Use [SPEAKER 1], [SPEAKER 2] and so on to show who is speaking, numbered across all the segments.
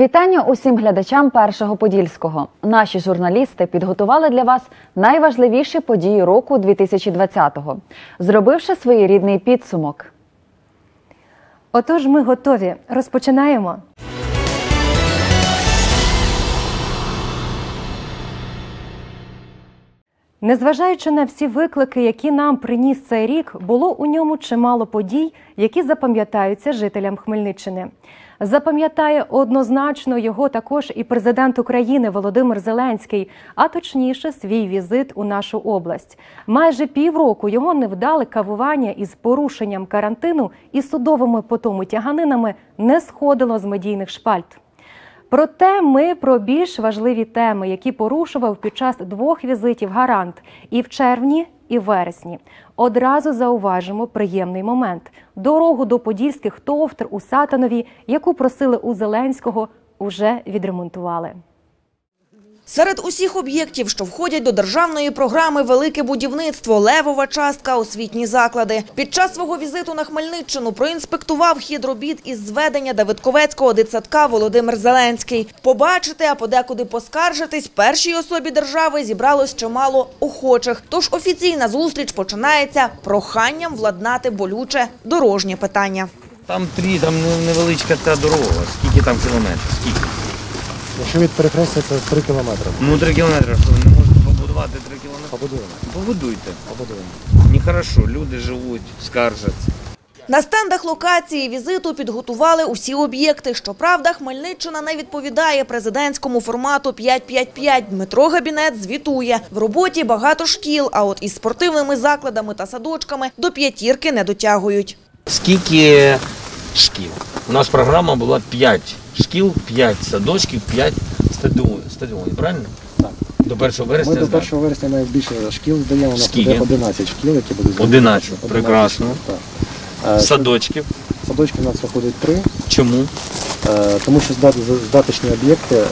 [SPEAKER 1] Вітання усім глядачам першого подільського. Наші журналісти підготували для вас найважливіші події року 2020-го, зробивши своєрідний підсумок.
[SPEAKER 2] Отож, ми готові. Розпочинаємо. Незважаючи на всі виклики, які нам приніс цей рік, було у ньому чимало подій, які запам'ятаються жителям Хмельниччини. Запам'ятає однозначно його також і президент України Володимир Зеленський, а точніше, свій візит у нашу область. Майже півроку його невдале кавування із порушенням карантину і судовими потому тяганинами не сходило з медійних шпальт. Проте ми про більш важливі теми, які порушував під час двох візитів гарант і в червні, і вересні. Одразу зауважимо приємний момент: дорогу до подільських товтр у Сатанові, яку просили у Зеленського, уже відремонтували.
[SPEAKER 3] Серед усіх об'єктів, що входять до державної програми Велике будівництво, левова частка освітні заклади. Під час свого візиту на Хмельниччину проінспектував хід робіт із зведення Давидковецького дитсадка Володимир Зеленський. Побачити, а подекуди поскаржитись першій особі держави зібралось чимало охочих. Тож офіційна зустріч починається проханням владнати болюче дорожнє питання.
[SPEAKER 4] Там три, там невеличка та дорога. Скільки там кілометрів? Скільки?
[SPEAKER 5] Якщо від перехрестя, це 3 кілометри.
[SPEAKER 4] Ну, три кілометри, що ви не можете побудувати три кілометри?
[SPEAKER 5] Побудуємо.
[SPEAKER 4] Побудуйте.
[SPEAKER 5] Побудуємо.
[SPEAKER 4] Нехорошо, люди живуть, скаржаться.
[SPEAKER 3] На стендах локації візиту підготували усі об'єкти. Щоправда, Хмельниччина не відповідає президентському формату 5-5-5. Дмитро Габінет звітує. В роботі багато шкіл, а от із спортивними закладами та садочками до п'ятірки не дотягують.
[SPEAKER 4] Скільки шкіл? У нас програма була 5 шкіл, 5 садочків, 5 стадіонів, стадіонів правильно?
[SPEAKER 5] Так.
[SPEAKER 4] До 1 вересня
[SPEAKER 5] Ми до 1 вересня більше шкіл здаємо. У нас
[SPEAKER 4] Скільки?
[SPEAKER 5] буде 11 шкіл, які будуть
[SPEAKER 4] 11, прекрасно.
[SPEAKER 5] Так.
[SPEAKER 4] Садочків.
[SPEAKER 5] Садочків у нас виходить 3,
[SPEAKER 4] Чому?
[SPEAKER 5] тому що здат- здаточні об'єкти е,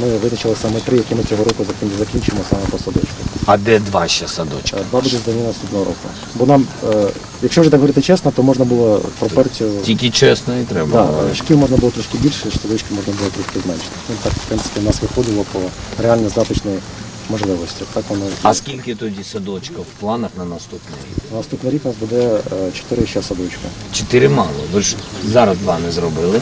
[SPEAKER 5] ми визначили саме 3, які ми цього року закінчимо саме по садочку.
[SPEAKER 4] А де два ще садочки?
[SPEAKER 5] Е, Два будуть здані наступного року. Бо нам, е, якщо вже так говорити чесно, то можна було пропорцію...
[SPEAKER 4] Тільки чесно і треба.
[SPEAKER 5] Да, шкіл можна було трошки більше, садочки можна було трошки зменшити. Ну, так, в принципі, в нас виходило по реально здаточної можливості. Так воно
[SPEAKER 4] А скільки тоді садочків в планах на наступний рік?
[SPEAKER 5] Наступний рік у нас буде 4 ще садочка.
[SPEAKER 4] Чотири мало. Ви ж зараз два не зробили.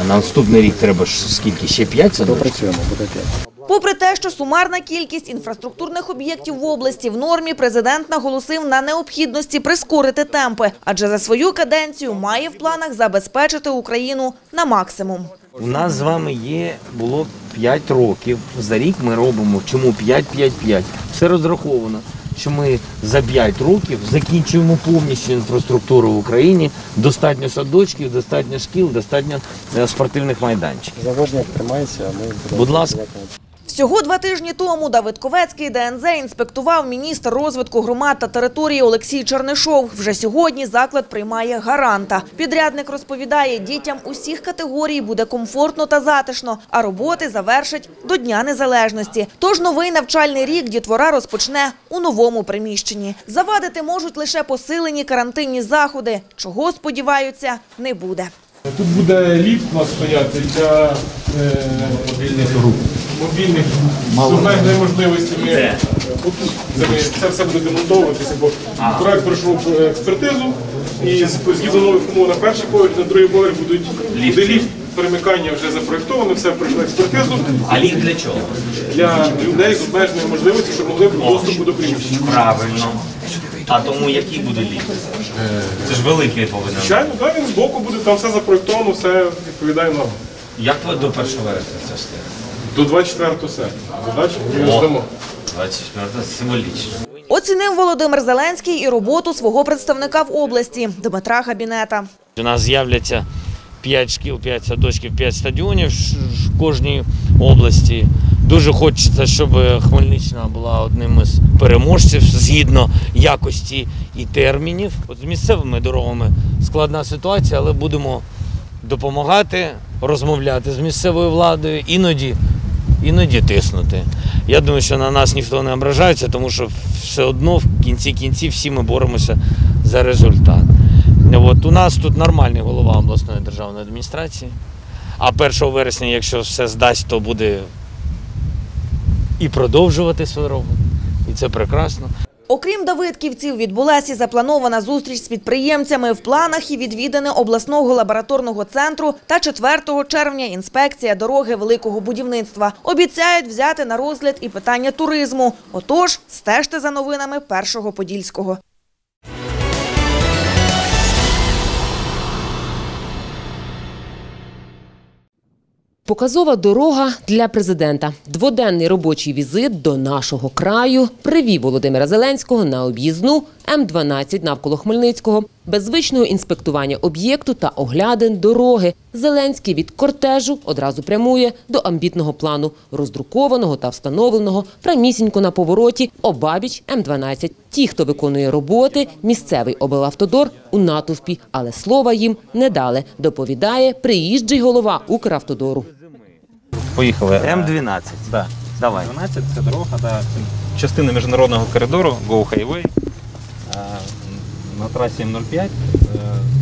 [SPEAKER 4] А на наступний рік треба ж скільки? Ще п'ять садочків?
[SPEAKER 5] Допрацюємо, буде 5.
[SPEAKER 3] Попри те, що сумарна кількість інфраструктурних об'єктів в області в нормі, президент наголосив на необхідності прискорити темпи, адже за свою каденцію має в планах забезпечити Україну на максимум.
[SPEAKER 4] У нас з вами є було 5 років. За рік ми робимо чому 5-5-5. Все розраховано, що ми за 5 років закінчуємо повністю інфраструктуру в Україні. Достатньо садочків, достатньо шкіл, достатньо е, спортивних майданчиків.
[SPEAKER 5] Заводня тримається, а ми будемо
[SPEAKER 4] Будь ласка.
[SPEAKER 5] працювати.
[SPEAKER 3] Всього два тижні тому Давид Ковецький ДНЗ інспектував міністр розвитку громад та території Олексій Чернишов. Вже сьогодні заклад приймає гаранта. Підрядник розповідає, дітям усіх категорій буде комфортно та затишно, а роботи завершить до Дня Незалежності. Тож новий навчальний рік дітвора розпочне у новому приміщенні. Завадити можуть лише посилені карантинні заходи, чого сподіваються, не буде.
[SPEAKER 6] Тут буде ліфт у нас стояти для е, мобільних груп. Мобільних з обмеженими можливостями. Отут це, все буде демонтовуватися, бо проект пройшов е, експертизу і з- згідно нових умов на перший поверх, на другий поверх будуть буде ліфт. Перемикання вже запроєктовано, все пройшло експертизу
[SPEAKER 4] А ліг для чого?
[SPEAKER 6] для людей з обмеженими можливостями, щоб могли доступу до приміщення.
[SPEAKER 4] Правильно. А тому який буде ліг? Це ж великий повинен.
[SPEAKER 6] Звичайно, да, він збоку буде, там все запроєктовано, все відповідає нормам.
[SPEAKER 4] Як ви до 1 вересня це встигли?
[SPEAKER 6] До 24 серпня. Задача ми
[SPEAKER 4] 24 символічно.
[SPEAKER 3] Оцінив Володимир Зеленський і роботу свого представника в області Дмитра Габінета.
[SPEAKER 4] У нас з'являться 5 шкіл, 5 садочків, 5 стадіонів в кожній області. Дуже хочеться, щоб Хмельниччина була одним із переможців згідно якості і термінів. От з місцевими дорогами складна ситуація, але будемо допомагати, розмовляти з місцевою владою, іноді, іноді тиснути. Я думаю, що на нас ніхто не ображається, тому що все одно в кінці кінці всі ми боремося за результат. От у нас тут нормальний голова обласної державної адміністрації.
[SPEAKER 7] А 1 вересня, якщо все здасть, то буде і продовжувати свою роботу. І це прекрасно.
[SPEAKER 3] Окрім Давидківців, відбулася запланована зустріч з підприємцями. В планах і відвідане обласного лабораторного центру та 4 червня інспекція дороги великого будівництва. Обіцяють взяти на розгляд і питання туризму. Отож, стежте за новинами Першого Подільського.
[SPEAKER 8] Показова дорога для президента. Дводенний робочий візит до нашого краю привів Володимира Зеленського на об'їзну М-12 навколо Хмельницького, без звичного інспектування об'єкту та оглядин дороги. Зеленський від кортежу одразу прямує до амбітного плану, роздрукованого та встановленого прямісінько на повороті обабіч М-12. Ті, хто виконує роботи, місцевий облавтодор у натовпі, але слова їм не дали. Доповідає приїжджий голова Укравтодору.
[SPEAKER 9] Поїхали.
[SPEAKER 4] М12.
[SPEAKER 9] Да.
[SPEAKER 4] Давай.
[SPEAKER 9] 12 це дорога, да, частина міжнародного коридору Go Highway. Е, На трасі М05 е,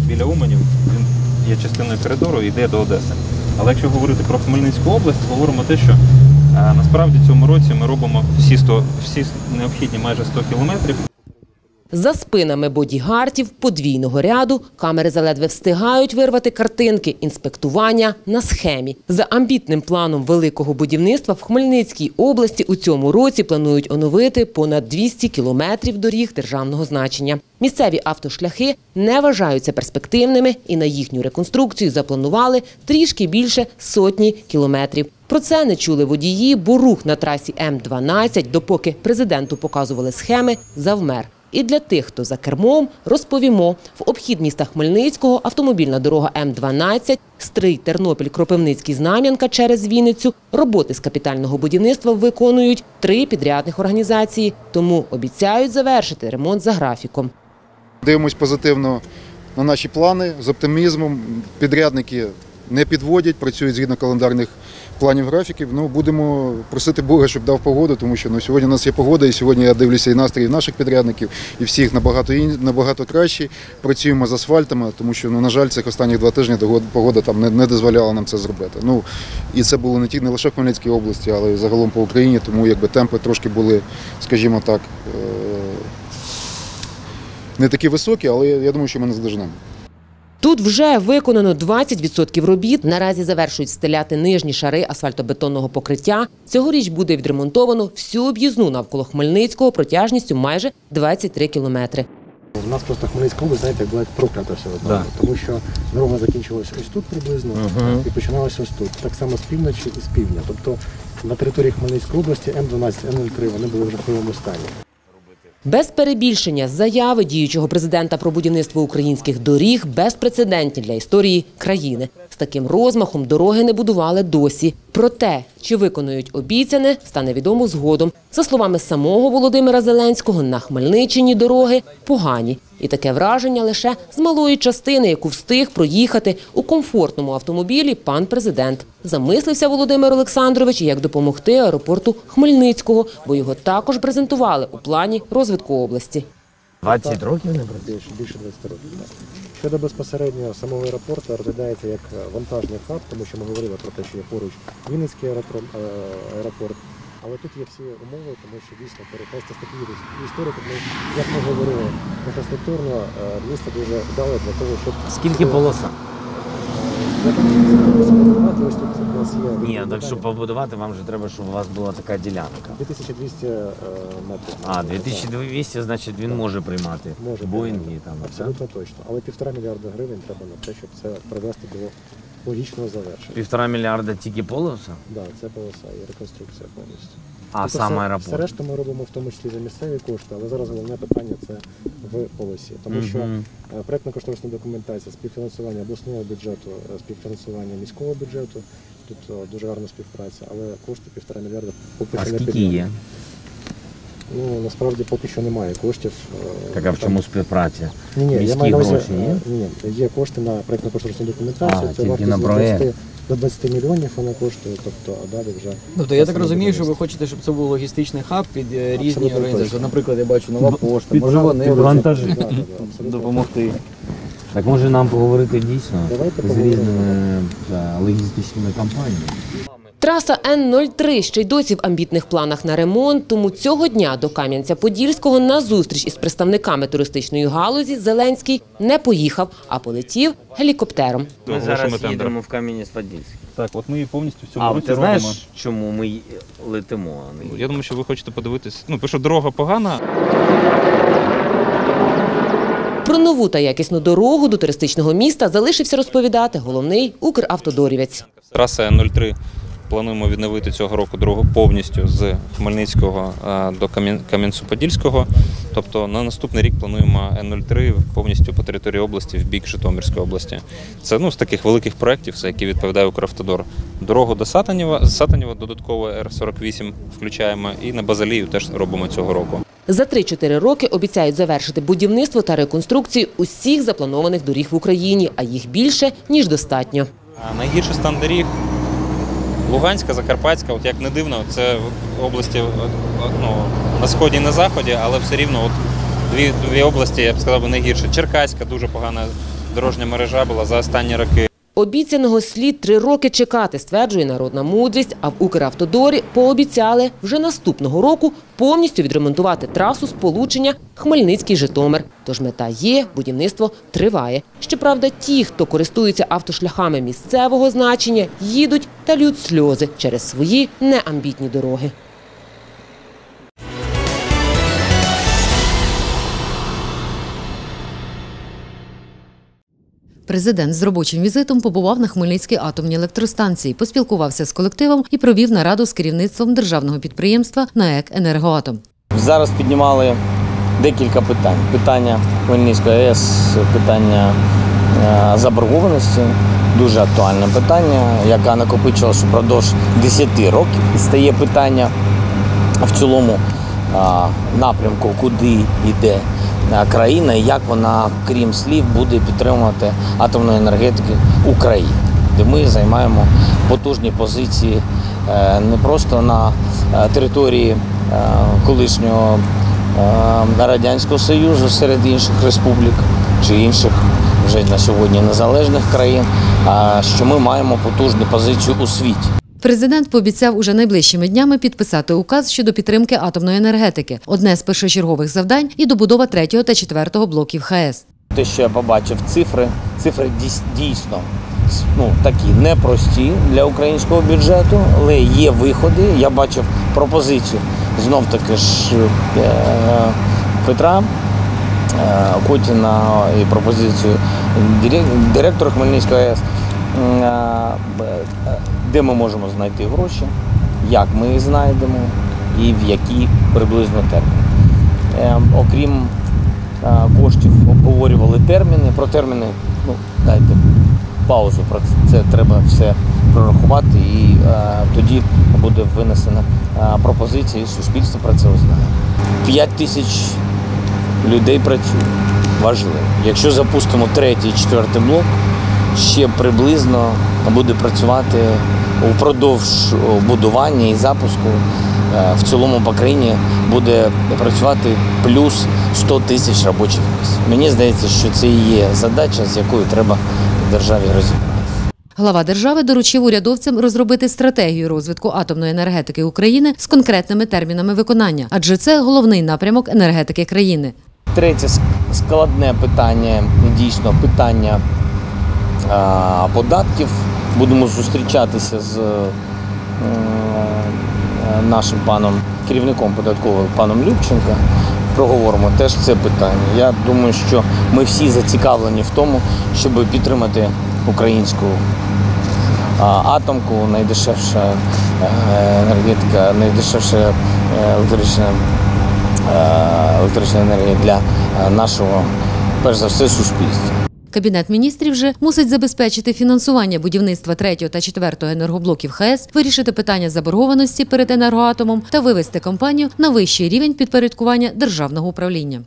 [SPEAKER 9] біля Уманів він є частиною коридору і йде до Одеси. Але якщо говорити про Хмельницьку область, говоримо те, що е, насправді в цьому році ми робимо всі 100, всі необхідні майже 100 кілометрів.
[SPEAKER 8] За спинами бодігартів подвійного ряду камери заледве встигають вирвати картинки інспектування на схемі. За амбітним планом великого будівництва в Хмельницькій області у цьому році планують оновити понад 200 кілометрів доріг державного значення. Місцеві автошляхи не вважаються перспективними і на їхню реконструкцію запланували трішки більше сотні кілометрів. Про це не чули водії, бо рух на трасі М12, допоки президенту показували схеми, завмер. І для тих, хто за кермом, розповімо. В обхід міста Хмельницького автомобільна дорога М12, Стрий, Тернопіль, Кропивницький, Знам'янка через Вінницю. Роботи з капітального будівництва виконують три підрядних організації, тому обіцяють завершити ремонт за графіком.
[SPEAKER 10] Дивимось позитивно на наші плани з оптимізмом. Підрядники не підводять, працюють згідно календарних планів графіків. Ну, будемо просити Бога, щоб дав погоду, тому що ну, сьогодні у нас є погода, і сьогодні я дивлюся і настрій наших підрядників, і всіх набагато набагато кращі. Працюємо з асфальтами, тому що, ну, на жаль, цих останніх два тижні погода там не, не дозволяла нам це зробити. Ну, і це було не тільки не лише в Хмельницькій області, але й загалом по Україні, тому якби темпи трошки були, скажімо так. е, не такі високі, але я думаю, що ми не здожнемо.
[SPEAKER 8] Тут вже виконано 20% робіт. Наразі завершують стеляти нижні шари асфальтобетонного покриття. Цьогоріч буде відремонтовано всю об'їзну навколо Хмельницького протяжністю майже 23 кілометри.
[SPEAKER 5] У нас просто Хмельницька область, знаєте, як була як проклята все одно.
[SPEAKER 9] Да.
[SPEAKER 5] Тому що дорога закінчилася ось тут приблизно і починалася ось тут. Так само з півночі і з півдня. Тобто на території Хмельницької області М12, М03 вони були в жахливому стані.
[SPEAKER 8] Без перебільшення заяви діючого президента про будівництво українських доріг безпрецедентні для історії країни. З таким розмахом дороги не будували досі. Про те, чи виконують обіцяне, стане відомо згодом. За словами самого Володимира Зеленського, на Хмельниччині дороги погані. І таке враження лише з малої частини, яку встиг проїхати у комфортному автомобілі пан президент. Замислився Володимир Олександрович, як допомогти аеропорту Хмельницького, бо його також презентували у плані розвитку області.
[SPEAKER 4] 20 років не
[SPEAKER 5] Більше, більше 20 років. Щодо безпосередньо самого аеропорту розглядається як е, вантажний хаб, тому що ми говорили про те, що є поруч Вінницький е, аеропорт. Але тут є всі умови, тому що дійсно перехрестя з такої історії, як ми говорили, інфраструктурно е, місто дуже вдале для того, щоб
[SPEAKER 4] Скільки полоса?
[SPEAKER 5] Побудувати, ось тут у нас є
[SPEAKER 4] Ні, так щоб побудувати, вам же треба, щоб у вас була така ділянка.
[SPEAKER 5] 2200 е, метрів.
[SPEAKER 4] А, 2200, значить він може приймати
[SPEAKER 5] Може
[SPEAKER 4] Боїнги
[SPEAKER 5] і
[SPEAKER 4] там. так?
[SPEAKER 5] Абсолютно точно. Але півтора мільярда гривень треба на те, щоб це привести до логічного завершення.
[SPEAKER 4] Півтора мільярда тільки полоса?
[SPEAKER 5] Да, це полоса і реконструкція повністю.
[SPEAKER 4] А
[SPEAKER 5] Тобто
[SPEAKER 4] сам
[SPEAKER 5] все-
[SPEAKER 4] аеропорт.
[SPEAKER 5] Все решту ми робимо в тому числі за місцеві кошти, але зараз головне питання це в полосі. Тому що
[SPEAKER 4] Мгм.
[SPEAKER 5] е, проектно-кошторисна документація, співфінансування обласного бюджету, е, співфінансування міського бюджету. Тут е, дуже гарна співпраця, але кошти півтора мільярда поки що не підняли.
[SPEAKER 4] є?
[SPEAKER 5] Ну насправді поки що немає коштів.
[SPEAKER 4] Так а в чому співпраця?
[SPEAKER 5] Ні, ні, я маю
[SPEAKER 4] гроші
[SPEAKER 5] е, Ні, є кошти на проєктно-кошторисну документацію.
[SPEAKER 4] А,
[SPEAKER 5] це
[SPEAKER 4] тільки
[SPEAKER 5] вартість
[SPEAKER 4] на проект.
[SPEAKER 5] 20, до 20 мільйонів вона коштує, тобто, а далі вже.
[SPEAKER 11] Тобто я так розумію, що ви хочете, щоб це був логістичний хаб під е, різні
[SPEAKER 5] Абсолютно
[SPEAKER 11] організації.
[SPEAKER 5] точно.
[SPEAKER 11] Наприклад, я бачу нова пошта,
[SPEAKER 5] Під
[SPEAKER 11] може вони
[SPEAKER 5] під
[SPEAKER 11] хочуть
[SPEAKER 5] вантажі. Да, да, да, абсолютно
[SPEAKER 11] допомогти.
[SPEAKER 12] Так може нам поговорити дійсно
[SPEAKER 5] Давайте
[SPEAKER 12] з
[SPEAKER 5] поговоримо.
[SPEAKER 12] різними да, логістичними компаніями.
[SPEAKER 8] Траса Н-03 ще й досі в амбітних планах на ремонт, тому цього дня до Кам'янця-Подільського на зустріч із представниками туристичної галузі Зеленський не поїхав, а полетів гелікоптером.
[SPEAKER 13] Ми зараз їдемо в Кам'янець-Подільський.
[SPEAKER 9] Так, от ми повністю в цьому
[SPEAKER 13] А
[SPEAKER 9] році
[SPEAKER 13] ти знаєш,
[SPEAKER 9] робимо.
[SPEAKER 13] чому ми летимо? а не?
[SPEAKER 9] Я думаю, що ви хочете подивитись. Ну, пишу, дорога погана,
[SPEAKER 8] Про нову та якісну дорогу до туристичного міста залишився розповідати головний Укравтодорівець.
[SPEAKER 9] Траса Н-03 плануємо відновити цього року дорогу повністю з Хмельницького е, до Кам'ян- Кам'янцю-Подільського. Тобто на наступний рік плануємо Н-03 повністю по території області в бік Житомирської області. Це ну, з таких великих проєктів, за які відповідає Укравтодор. Дорогу до Сатанєва, з Сатанєва додатково Р-48 включаємо і на Базалію теж робимо цього року.
[SPEAKER 8] За 3-4 роки обіцяють завершити будівництво та реконструкцію усіх запланованих доріг в Україні, а їх більше ніж достатньо.
[SPEAKER 9] Найгірший стан доріг Луганська, Закарпатська, от як не дивно, це області от, от, ну, на сході і на заході, але все рівно от дві, дві області, я б сказав, не найгірше. Черкаська дуже погана дорожня мережа була за останні роки.
[SPEAKER 8] Обіцяного слід три роки чекати, стверджує народна мудрість. А в Укравтодорі пообіцяли вже наступного року повністю відремонтувати трасу сполучення Хмельницький-Житомир. Тож мета є, будівництво триває. Щоправда, ті, хто користується автошляхами місцевого значення, їдуть та лють сльози через свої неамбітні дороги.
[SPEAKER 14] Президент з робочим візитом побував на Хмельницькій атомній електростанції, поспілкувався з колективом і провів нараду з керівництвом державного підприємства НАЕК «Енергоатом».
[SPEAKER 4] Зараз піднімали декілька питань. Питання Хмельницької АЕС, питання е, заборгованості, дуже актуальне питання, яке накопичилося впродовж 10 років. І стає питання в цілому напрямку, куди йде країна і як вона, крім слів, буде підтримувати атомну енергетику України, де ми займаємо потужні позиції е, не просто на е, території е, колишнього е, Радянського Союзу серед інших республік чи інших вже на сьогодні незалежних країн, а що ми маємо потужну позицію у світі.
[SPEAKER 14] Президент пообіцяв уже найближчими днями підписати указ щодо підтримки атомної енергетики. Одне з першочергових завдань і добудова третього та четвертого блоків ХАЕС.
[SPEAKER 4] Те, що я побачив цифри, цифри дійс- дійсно ну, такі непрості для українського бюджету, але є виходи. Я бачив пропозицію знов таки ж е, Петра е, Котіна і пропозицію директора Хмельницької АЕС, е, де ми можемо знайти гроші, як ми їх знайдемо і в які приблизно терміни. Е, Окрім е, коштів обговорювали терміни. Про терміни, ну, дайте паузу, про це- треба все прорахувати і е, тоді буде винесена е, пропозиція, і суспільство про це узнає. П'ять тисяч людей працює. Важливо. Якщо запустимо третій четвертий блок, ще приблизно буде працювати впродовж будування і запуску е, в цілому по країні буде працювати плюс 100 тисяч робочих місць. Мені здається, що це і є задача, з якою треба державі розібратися.
[SPEAKER 14] Глава держави доручив урядовцям розробити стратегію розвитку атомної енергетики України з конкретними термінами виконання, адже це головний напрямок енергетики країни.
[SPEAKER 4] Третє складне питання, дійсно питання податків. Будемо зустрічатися з е, нашим паном керівником податкового паном Любченка. Проговоримо теж це питання. Я думаю, що ми всі зацікавлені в тому, щоб підтримати українську атомку, найдешевша е, енергетика, найдешевша е, електрична е, електрична енергія для е, нашого, перш за все, суспільства.
[SPEAKER 14] Кабінет міністрів же мусить забезпечити фінансування будівництва третього та четвертого енергоблоків ХАЕС, вирішити питання заборгованості перед енергоатомом та вивести компанію на вищий рівень підпорядкування державного управління.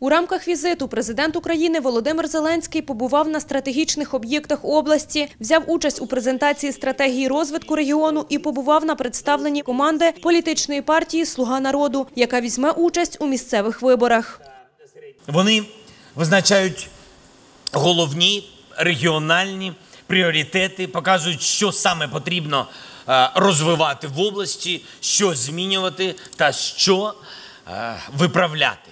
[SPEAKER 15] У рамках візиту президент України Володимир Зеленський побував на стратегічних об'єктах області, взяв участь у презентації стратегії розвитку регіону і побував на представленні команди політичної партії Слуга народу, яка візьме участь у місцевих виборах.
[SPEAKER 4] Вони визначають головні регіональні пріоритети, показують, що саме потрібно е, розвивати в області, що змінювати та що е, виправляти.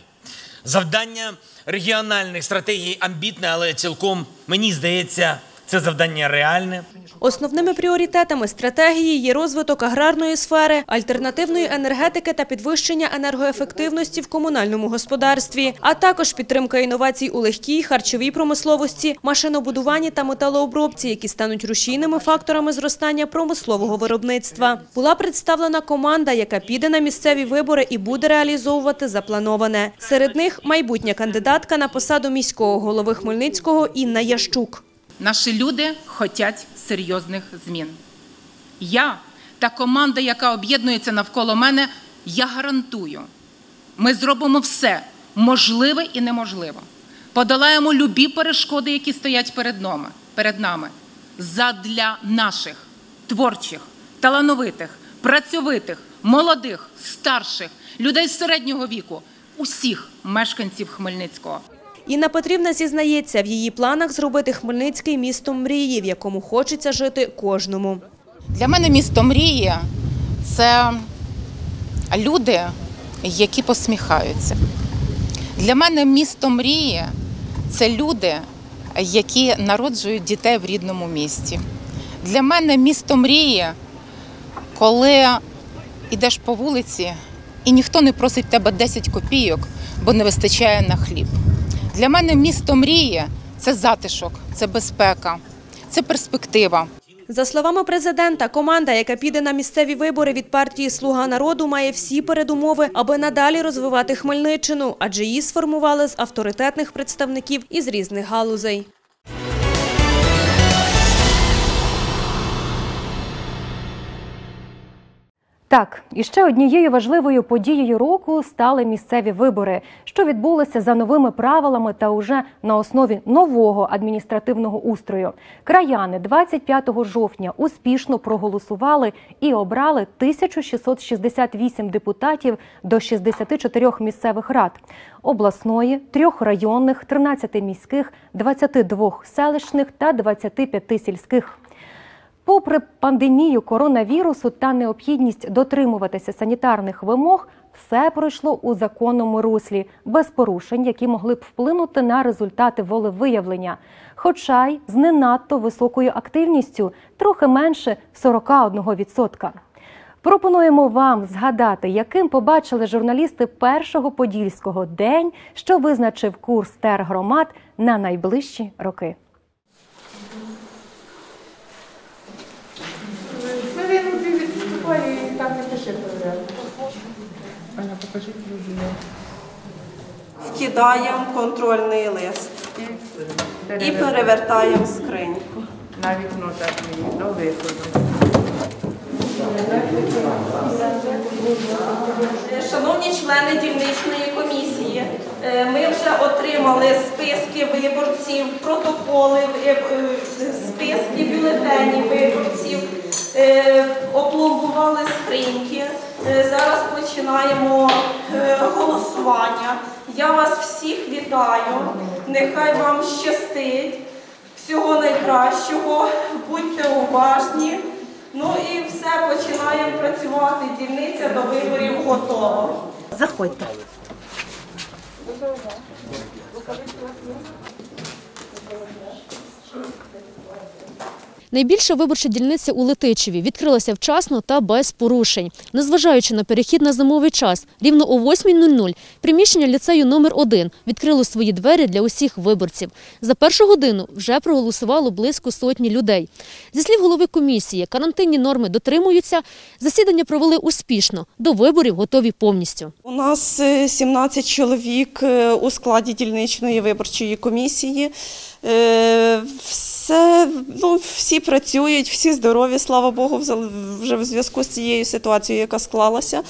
[SPEAKER 4] Завдання регіональних стратегій амбітне, але цілком мені здається, це завдання реальне.
[SPEAKER 15] Основними пріоритетами стратегії є розвиток аграрної сфери, альтернативної енергетики та підвищення енергоефективності в комунальному господарстві, а також підтримка інновацій у легкій, харчовій промисловості, машинобудуванні та металообробці, які стануть рушійними факторами зростання промислового виробництва. Була представлена команда, яка піде на місцеві вибори і буде реалізовувати заплановане. Серед них майбутня кандидатка на посаду міського голови Хмельницького Інна Ящук.
[SPEAKER 16] Наші люди хочуть серйозних змін. Я та команда, яка об'єднується навколо мене, я гарантую, ми зробимо все можливе і неможливе. Подолаємо любі перешкоди, які стоять перед нами, перед нами задля наших творчих, талановитих, працьовитих, молодих, старших, людей середнього віку, усіх мешканців Хмельницького.
[SPEAKER 15] Інна Петрівна зізнається, в її планах зробити Хмельницький містом мрії, в якому хочеться жити кожному.
[SPEAKER 16] Для мене місто мрії це люди, які посміхаються. Для мене місто мрії це люди, які народжують дітей в рідному місті. Для мене місто мрії, коли йдеш по вулиці і ніхто не просить тебе 10 копійок, бо не вистачає на хліб. Для мене місто мрії це затишок, це безпека, це перспектива.
[SPEAKER 15] За словами президента, команда, яка піде на місцеві вибори від партії Слуга народу, має всі передумови, аби надалі розвивати Хмельниччину, адже її сформували з авторитетних представників із різних галузей.
[SPEAKER 2] Так, і ще однією важливою подією року стали місцеві вибори, що відбулися за новими правилами та уже на основі нового адміністративного устрою. Краяни 25 жовтня успішно проголосували і обрали 1668 депутатів до 64 місцевих рад обласної, трьох районних, 13 міських, 22 селищних та 25 сільських. Попри пандемію коронавірусу та необхідність дотримуватися санітарних вимог, все пройшло у законному руслі, без порушень, які могли б вплинути на результати волевиявлення, хоча й з не надто високою активністю, трохи менше 41%. Пропонуємо вам згадати, яким побачили журналісти першого подільського день, що визначив курс тергромад на найближчі роки.
[SPEAKER 17] Вкидаємо контрольний лист і перевертаємо скриньку.
[SPEAKER 18] На вікно так до виходу.
[SPEAKER 17] Шановні члени дільничної комісії, е, ми вже отримали списки виборців, протоколи, е, е, списки бюлетенів виборців, е, опломбували скриньки. Е, Зараз починаємо е, голосування. Я вас всіх вітаю. Нехай вам щастить. Всього найкращого, будьте уважні. Ну і все, починаємо працювати. Дільниця до виборів готова. Заходьте.
[SPEAKER 19] Найбільша виборча дільниця у Летичеві відкрилася вчасно та без порушень. Незважаючи на перехід на зимовий час, рівно о 8.00 приміщення ліцею номер 1 відкрило свої двері для усіх виборців. За першу годину вже проголосувало близько сотні людей. Зі слів голови комісії, карантинні норми дотримуються. Засідання провели успішно. До виборів готові повністю.
[SPEAKER 17] У нас е, 17 чоловік е, у складі дільничної виборчої комісії. Е, Все ну, всі працюють, всі здорові, слава Богу, вже в зв'язку з цією ситуацією, яка склалася.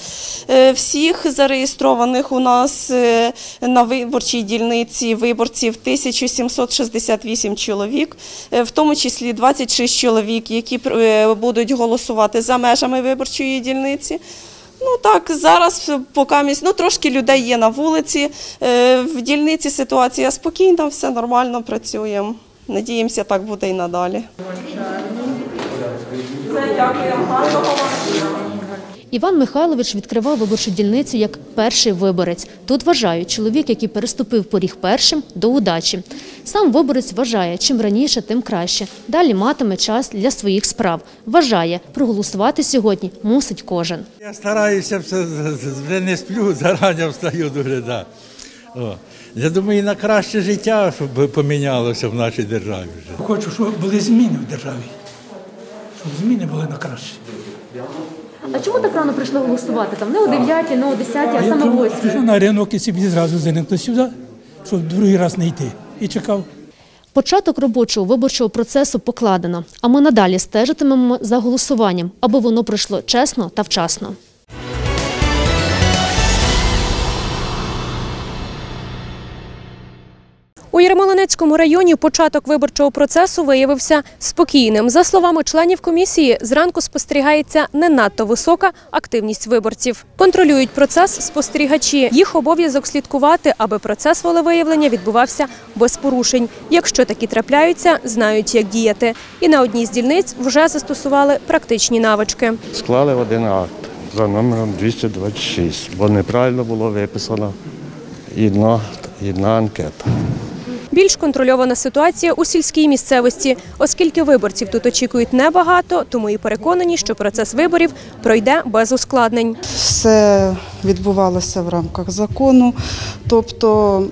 [SPEAKER 17] Е, Всіх зареєстрованих у нас е, на виборчій дільниці виборців 1768 чоловік, в тому числі 26 чоловік, які будуть голосувати за межами виборчої дільниці. Ну так, зараз покамість, місь- ну, трошки людей є на вулиці. Е, В дільниці ситуація спокійна, все нормально, працюємо. Надіємося, так буде і надалі. Дякую, гарного вам.
[SPEAKER 19] Іван Михайлович відкривав виборчу дільницю як перший виборець. Тут вважають, чоловік, який переступив поріг першим, до удачі. Сам виборець вважає, чим раніше, тим краще. Далі матиме час для своїх справ. Вважає, проголосувати сьогодні мусить кожен.
[SPEAKER 20] Я стараюся вже не сплю, зарані встаю дуже. Да. О. Я думаю, і на краще життя, щоб помінялося в нашій державі вже.
[SPEAKER 21] Хочу, щоб були зміни в державі. Щоб зміни були на краще.
[SPEAKER 19] А чому так рано прийшли голосувати? Там не о 9, не о 10, а саме о 8?
[SPEAKER 21] пішов на ринок і собі зразу занято сюди, щоб другий раз не йти. І чекав.
[SPEAKER 19] Початок робочого виборчого процесу покладено, а ми надалі стежитимемо за голосуванням, аби воно пройшло чесно та вчасно.
[SPEAKER 15] У Єрмолинецькому районі початок виборчого процесу виявився спокійним. За словами членів комісії, зранку спостерігається не надто висока активність виборців. Контролюють процес спостерігачі. Їх обов'язок слідкувати, аби процес волевиявлення відбувався без порушень. Якщо такі трапляються, знають, як діяти. І на одній з дільниць вже застосували практичні навички.
[SPEAKER 22] Склали один акт за номером 226, бо неправильно було виписано одна, одна анкета.
[SPEAKER 15] Більш контрольована ситуація у сільській місцевості, оскільки виборців тут очікують небагато, тому і переконані, що процес виборів пройде без ускладнень.
[SPEAKER 23] Все відбувалося в рамках закону, тобто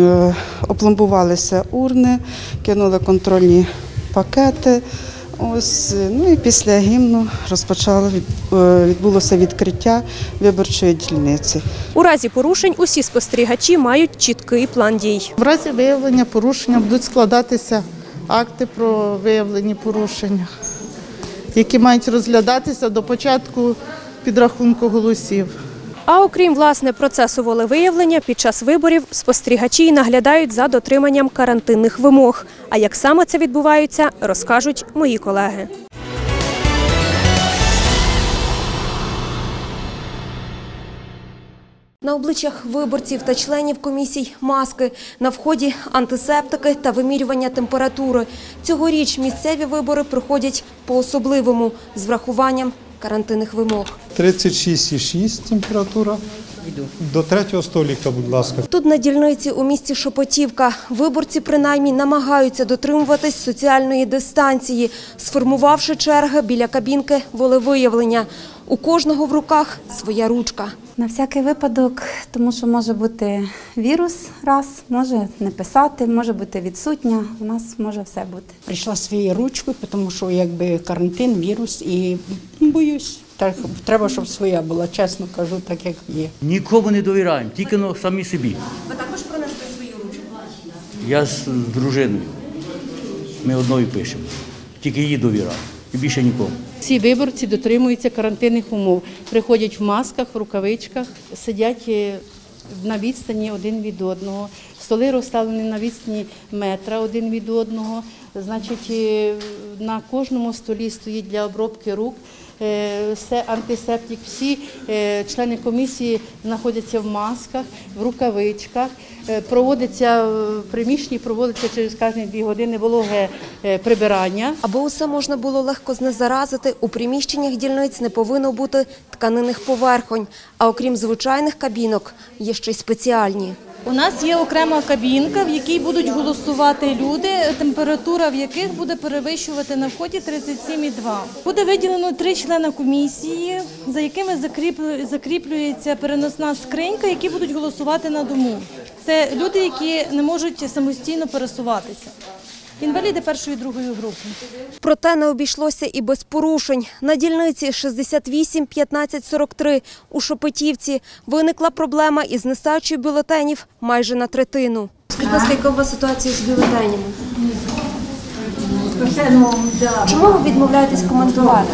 [SPEAKER 23] е, опломбувалися урни, кинули контрольні пакети. Ось, е, ну і після гімну розпочало е, відбулося відкриття виборчої дільниці.
[SPEAKER 15] У разі порушень усі спостерігачі мають чіткий план дій.
[SPEAKER 24] В разі виявлення порушення будуть складатися акти про виявлені порушення, які мають розглядатися до початку підрахунку голосів.
[SPEAKER 15] А окрім власне процесу волевиявлення, під час виборів спостерігачі наглядають за дотриманням карантинних вимог. А як саме це відбувається, розкажуть мої колеги. На обличчях виборців та членів комісій маски, на вході антисептики та вимірювання температури. Цьогоріч місцеві вибори проходять по-особливому з врахуванням карантинних вимог.
[SPEAKER 25] 36,6 температура. До третього століка, будь ласка.
[SPEAKER 15] Тут на дільниці у місті Шепотівка виборці принаймні намагаються дотримуватись соціальної дистанції, сформувавши черги біля кабінки волевиявлення. У кожного в руках своя ручка.
[SPEAKER 26] На всякий випадок, тому що може бути вірус раз, може не писати, може бути відсутня. У нас може все бути.
[SPEAKER 27] Прийшла своєю ручкою, тому що якби карантин, вірус і боюсь. Так треба, щоб своя була, чесно кажу, так як є.
[SPEAKER 11] Нікому не довіряємо, тільки ну, самі собі.
[SPEAKER 15] Ви також принесли свою ручку?
[SPEAKER 11] Я з дружиною. Ми одною пишемо. Тільки їй довіряю. І більше нікому.
[SPEAKER 28] Всі виборці дотримуються карантинних умов. Приходять в масках, в рукавичках, сидять е, на відстані один від одного. Столи розставлені на відстані метра один від одного. Значить, е, на кожному столі стоїть для обробки рук. Е, Все антисептик, всі е, члени комісії знаходяться в масках, в рукавичках. Е, Проводиться в приміщенні, проводиться через кожні дві години вологе прибирання.
[SPEAKER 15] Аби усе можна було легко знезаразити, у приміщеннях дільниць не повинно бути тканинних поверхонь. А окрім звичайних кабінок, є ще й спеціальні.
[SPEAKER 29] У нас є окрема кабінка, в якій будуть голосувати люди, температура в яких буде перевищувати на вході 37,2. Буде виділено три члена комісії, за якими закріплю- закріплюється переносна скринька, які будуть голосувати на дому. Це люди, які не можуть самостійно пересуватися. Інваліди першої другої групи.
[SPEAKER 15] Проте не обійшлося і без порушень. На дільниці 68 15 43 у Шепетівці виникла проблема із нестачею бюлетенів майже на третину. Скажіть, будь ласка, яка у вас ситуація з бюлетенями?
[SPEAKER 30] Чому ви відмовляєтесь коментувати?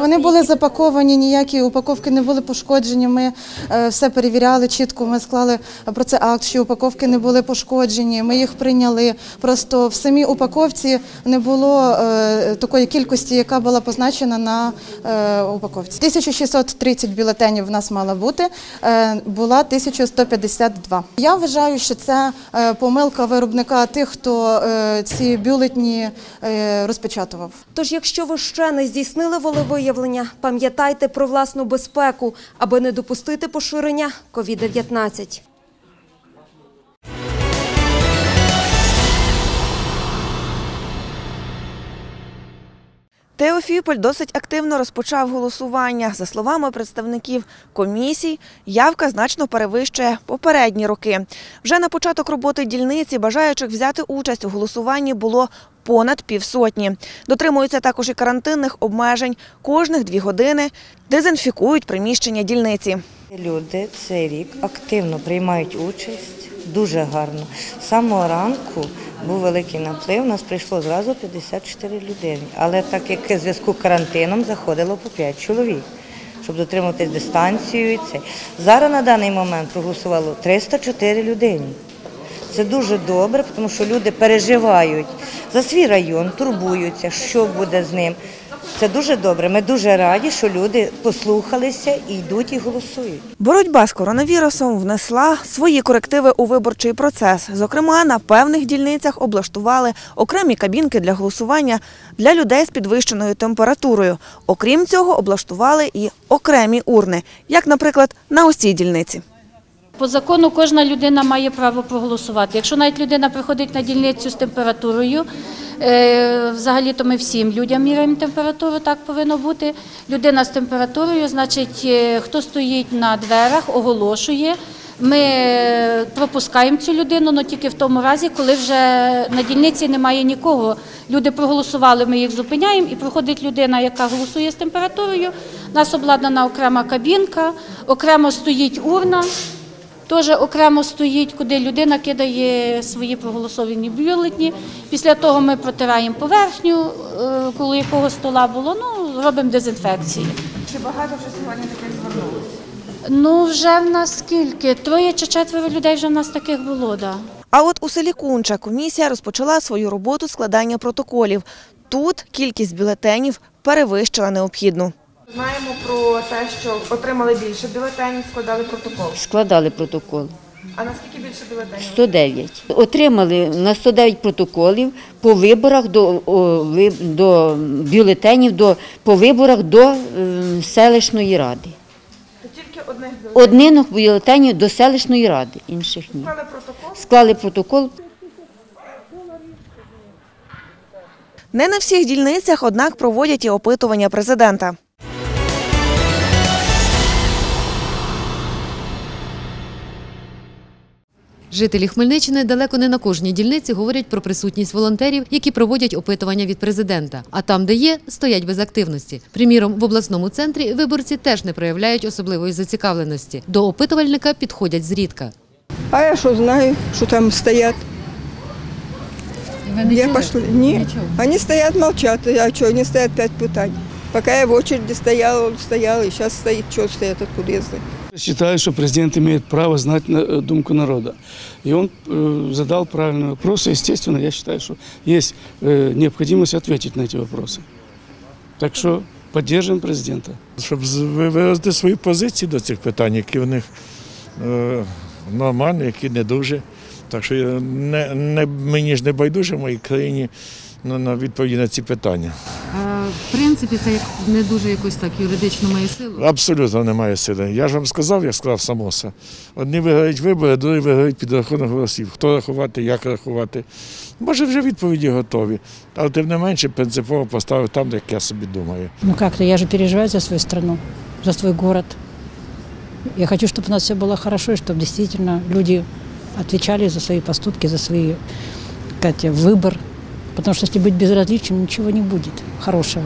[SPEAKER 31] Вони були запаковані, ніякі упаковки не були пошкоджені. Ми е, все перевіряли чітко. Ми склали про це акт, що упаковки не були пошкоджені. Ми їх прийняли. Просто в самій упаковці не було е, такої кількості, яка була позначена на е, упаковці. 1630 бюлетенів в нас мало бути, була 1152. Я вважаю, що це помилка виробника тих, хто ці бюлетні розпечатував.
[SPEAKER 30] Тож, якщо ви ще не здійснили волевиявлення, пам'ятайте про власну безпеку, аби не допустити поширення COVID-19.
[SPEAKER 3] Теофіполь досить активно розпочав голосування. За словами представників комісій, явка значно перевищує попередні роки. Вже на початок роботи дільниці бажаючих взяти участь у голосуванні було понад півсотні. Дотримуються також і карантинних обмежень. Кожних дві години дезінфікують приміщення дільниці.
[SPEAKER 32] Люди цей рік активно приймають участь, дуже гарно. З самого ранку був великий наплив, у нас прийшло зразу 54 людини. Але так як в зв'язку з карантином заходило по 5 чоловік, щоб дотримуватись дистанцію. Зараз на даний момент проголосувало 304 людини. Це дуже добре, тому що люди переживають за свій район, турбуються, що буде з ним. Це дуже добре. Ми дуже раді, що люди послухалися і йдуть і голосують.
[SPEAKER 3] Боротьба з коронавірусом внесла свої корективи у виборчий процес. Зокрема, на певних дільницях облаштували окремі кабінки для голосування для людей з підвищеною температурою. Окрім цього, облаштували і окремі урни, як, наприклад, на ось цій дільниці.
[SPEAKER 33] По закону кожна людина має право проголосувати. Якщо навіть людина приходить на дільницю з температурою, е, взагалі-то ми всім людям міряємо температуру, так повинно бути. Людина з температурою, значить, е, хто стоїть на дверях, оголошує. Ми е, пропускаємо цю людину, але тільки в тому разі, коли вже на дільниці немає нікого. Люди проголосували, ми їх зупиняємо, і проходить людина, яка голосує з температурою. У нас обладнана окрема кабінка, окремо стоїть урна. Теж окремо стоїть, куди людина кидає свої проголосовані бюлетні. Після того ми протираємо поверхню, е, коло якого стола було, ну, робимо дезінфекцію.
[SPEAKER 3] Чи багато вже сьогодні таких звернулося?
[SPEAKER 33] Ну, вже в нас скільки? Троє чи четверо людей вже в нас таких було. Да.
[SPEAKER 3] А от у селі Кунча комісія розпочала свою роботу складання протоколів. Тут кількість бюлетенів перевищила необхідну.
[SPEAKER 34] Знаємо про те, що отримали більше бюлетенів, складали протокол.
[SPEAKER 35] Складали протокол.
[SPEAKER 34] А наскільки більше бюлетенів?
[SPEAKER 35] 109. Отримали на 109 протоколів по виборах до, о, ви- до бюлетенів до, по виборах до е, селищної ради.
[SPEAKER 34] То тільки одних бюлетенів.
[SPEAKER 35] До селищної ради, інших ні.
[SPEAKER 34] Склали протокол.
[SPEAKER 35] Склали протокол.
[SPEAKER 3] Не на всіх дільницях, однак, проводять і опитування президента.
[SPEAKER 14] Жителі Хмельниччини далеко не на кожній дільниці говорять про присутність волонтерів, які проводять опитування від президента. А там, де є, стоять без активності. Приміром, в обласному центрі виборці теж не проявляють особливої зацікавленості. До опитувальника підходять зрідка.
[SPEAKER 23] А я що знаю, що там стоять. я пошла. Ні. Вони стоять, молчат. А що, вони стоять п'ять питань. Поки я в очереди стояла, он стоял, и сейчас стоит, что стоят, откуда я знаю.
[SPEAKER 36] Считаю, что президент имеет право знать на- думку народа. И он э, задал правильные вопросы. Естественно, я считаю, что есть э, необходимость ответить на эти вопросы. Так что поддерживаем президента.
[SPEAKER 37] Щоб з- ви- вивести свої позиції до цих питань, які в них е, нормальні, які не дуже. Так що я не, не, мені ж не байдуже в моїй країні на, на відповіді на ці питання.
[SPEAKER 14] В принципі, це не дуже якось так юридично має силу.
[SPEAKER 37] Абсолютно немає сили. Я ж вам сказав, я сказав само все. Одні виграють вибори, другі виграють під рахунок голосів. Хто рахувати, як рахувати. Може, вже відповіді готові. Але тим не менше принципово поставив там, як я собі думаю.
[SPEAKER 38] Ну как-то, я же переживаю за свою страну, за свой город. Я хочу, чтобы у нас все было хорошо, и чтобы действительно люди отвечали за свои поступки, за свой как сказать, выбор. Потому что если быть безразличным, ничего не будет хорошего.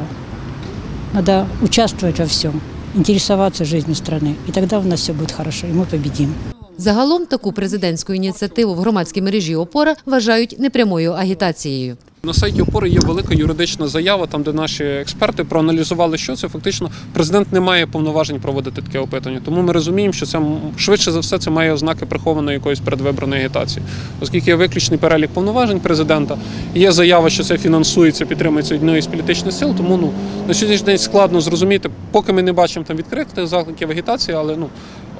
[SPEAKER 38] Надо участвовать во всем, интересоваться жизнью страны. И тогда у нас все будет хорошо, и мы победим.
[SPEAKER 14] Загалом таку президентську ініціативу в громадській мережі Опора вважають непрямою агітацією.
[SPEAKER 39] На сайті опори є велика юридична заява, там де наші експерти проаналізували, що це фактично президент не має повноважень проводити таке опитання. Тому ми розуміємо, що це швидше за все це має ознаки прихованої якоїсь передвиборної агітації, оскільки є виключний перелік повноважень президента. Є заява, що це фінансується, підтримується однією з політичних сил. Тому ну на сьогоднішній день складно зрозуміти, поки ми не бачимо там відкритих закликів агітації, але ну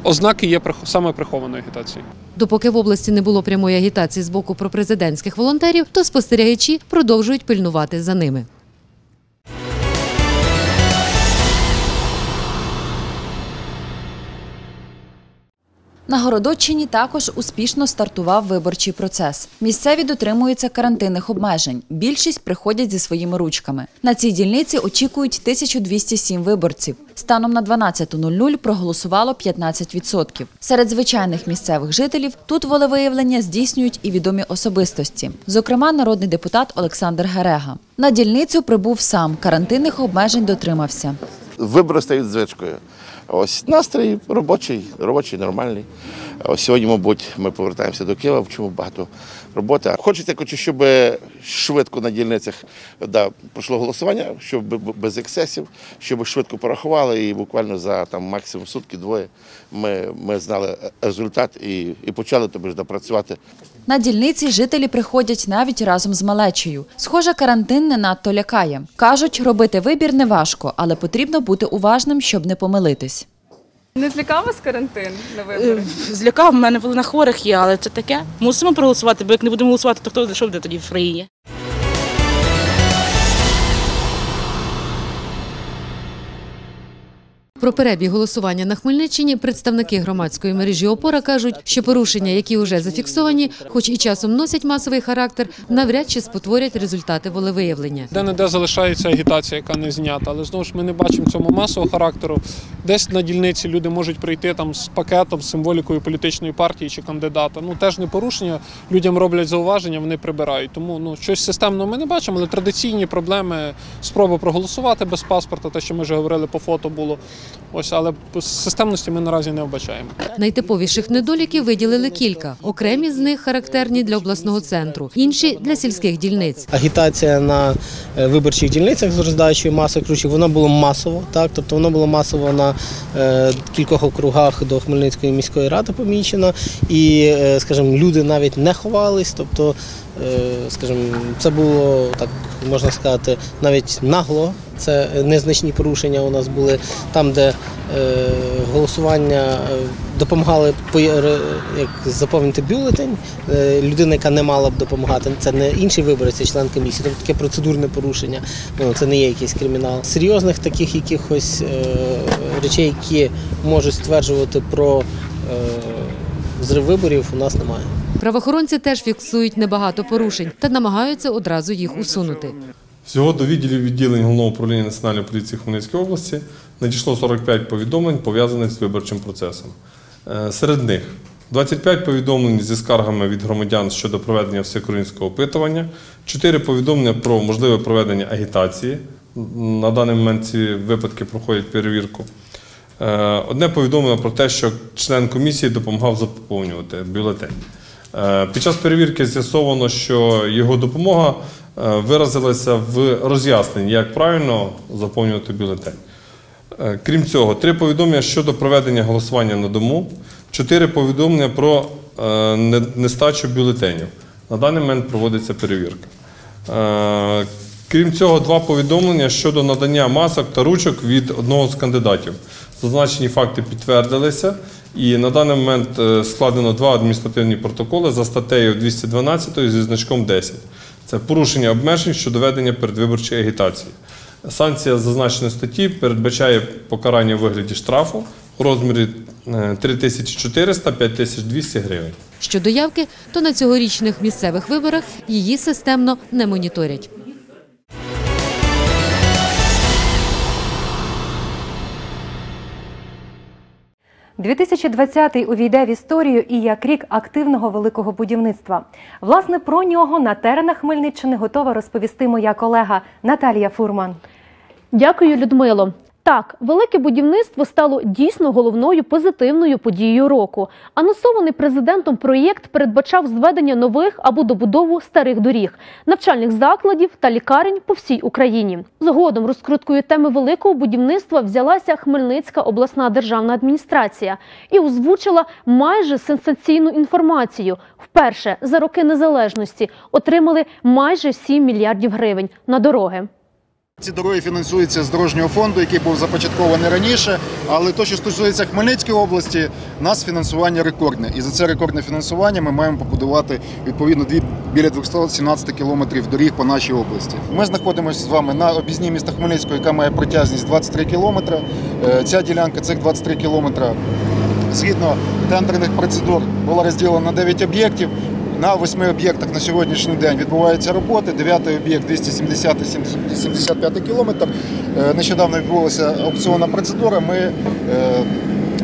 [SPEAKER 39] ознаки є саме прихованої агітації.
[SPEAKER 14] Допоки в області не було прямої агітації з боку пропрезидентських волонтерів, то спостерігачі продовжують пильнувати за ними.
[SPEAKER 40] На Городоччині також успішно стартував виборчий процес. Місцеві дотримуються карантинних обмежень. Більшість приходять зі своїми ручками. На цій дільниці очікують 1207 виборців. Станом на 12.00 проголосувало 15%. Серед звичайних місцевих жителів тут волевиявлення здійснюють і відомі особистості. Зокрема, народний депутат Олександр Герега. На дільницю прибув сам, карантинних обмежень дотримався.
[SPEAKER 41] Вибори стають звичкою. Ось настрій робочий, робочий, нормальний. Ось сьогодні, мабуть, ми повертаємося до Києва, в чому багато роботи. Хочеться, хочу, щоб швидко на дільницях да, пройшло голосування, щоб без ексцесів, щоб швидко порахували і буквально за там максимум сутки-двоє ми, ми знали результат і, і почали тобі ж да, працювати.
[SPEAKER 40] На дільниці жителі приходять навіть разом з малечею. Схоже, карантин не надто лякає. Кажуть, робити вибір не важко, але потрібно бути уважним, щоб не помилитись.
[SPEAKER 42] Не злякав вас карантин на вибори?
[SPEAKER 43] Е, Злякав, в мене на хворих є, але це таке. Мусимо проголосувати, бо як не будемо голосувати, то хто що буде тоді в країні?
[SPEAKER 14] Про перебіг голосування на Хмельниччині представники громадської мережі Опора кажуть, що порушення, які вже зафіксовані, хоч і часом носять масовий характер, навряд чи спотворять результати волевиявлення.
[SPEAKER 39] Де не де залишається агітація, яка не знята. Але знову ж ми не бачимо цьому масового характеру. Десь на дільниці люди можуть прийти там з пакетом, з символікою політичної партії чи кандидата. Ну теж не порушення. Людям роблять зауваження, вони прибирають. Тому ну щось системного ми не бачимо, але традиційні проблеми спроба проголосувати без паспорта, те, що ми вже говорили по фото було. Ось, але системності ми наразі не вбачаємо.
[SPEAKER 14] Найтиповіших недоліків виділили кілька. Окремі з них характерні для обласного центру, інші для сільських дільниць.
[SPEAKER 44] Агітація на е, виборчих дільницях з роздачею масок ключів, вона була масово, так, тобто воно було масово на е, кількох округах до Хмельницької міської ради помічено. І, е, скажімо, люди навіть не ховались, тобто, скажімо, це було так, можна сказати, навіть нагло. Це незначні порушення у нас були там, де е, голосування е, допомагали як заповнити бюлетень. Е, людина, яка не мала б допомагати, це не інший виборець, це член комісії. Тобто таке процедурне порушення. Ну це не є якийсь кримінал. Серйозних таких якихось е, речей, які можуть стверджувати про е, зрив виборів, у нас немає.
[SPEAKER 14] Правоохоронці теж фіксують небагато порушень та намагаються одразу їх усунути.
[SPEAKER 45] Всього до відділів відділень Головного управління Національної поліції Хмельницької області надійшло 45 повідомлень, пов'язаних з виборчим процесом. Е, Серед них 25 повідомлень зі скаргами від громадян щодо проведення всеукраїнського опитування, 4 повідомлення про можливе проведення агітації. На даний момент ці випадки проходять перевірку. Е, Одне повідомлення про те, що член комісії допомагав заповнювати бюлетень. Е, Під час перевірки з'ясовано, що його допомога е, виразилася в роз'ясненні, як правильно заповнювати бюлетень. Крім цього, три повідомлення щодо проведення голосування на дому, чотири повідомлення про нестачу бюлетенів. На даний момент проводиться перевірка. Крім цього, два повідомлення щодо надання масок та ручок від одного з кандидатів. Зазначені факти підтвердилися, і на даний момент е, складено два адміністративні протоколи за статтею 212 зі значком 10. Це порушення обмежень щодо ведення передвиборчої агітації. Санкція зазначеної статті передбачає покарання у вигляді штрафу у розмірі е, 3400-5200 гривень.
[SPEAKER 14] Щодо явки, то на цьогорічних місцевих виборах її системно не моніторять.
[SPEAKER 46] – 2020-й увійде в історію і як рік активного великого будівництва. Власне, про нього на теренах Хмельниччини готова розповісти моя колега Наталія Фурман.
[SPEAKER 10] Дякую, Людмило.
[SPEAKER 19] Так, велике будівництво стало дійсно головною позитивною подією року. Анонсований президентом проєкт передбачав зведення нових або добудову старих доріг, навчальних закладів та лікарень по всій Україні. Згодом розкруткою теми великого будівництва взялася Хмельницька обласна державна адміністрація і озвучила майже сенсаційну інформацію. Вперше за роки незалежності отримали майже 7 мільярдів гривень на дороги.
[SPEAKER 10] Ці дороги фінансуються з дорожнього фонду, який був започаткований раніше. Але то, що стосується Хмельницької області, у нас фінансування рекордне. І за це рекордне фінансування ми маємо побудувати відповідно дві біля 217 кілометрів доріг по нашій області. Ми знаходимося з вами на об'їзні міста Хмельницького, яка має протяжність 23 кілометри. Е, Ця ділянка цих 23 кілометри згідно тендерних процедур була розділена на 9 об'єктів. На восьми об'єктах на сьогоднішній день відбуваються роботи. Дев'ятий об'єкт 270-75 кілометр. Е, Нещодавно відбулася аукціонна процедура. Ми е,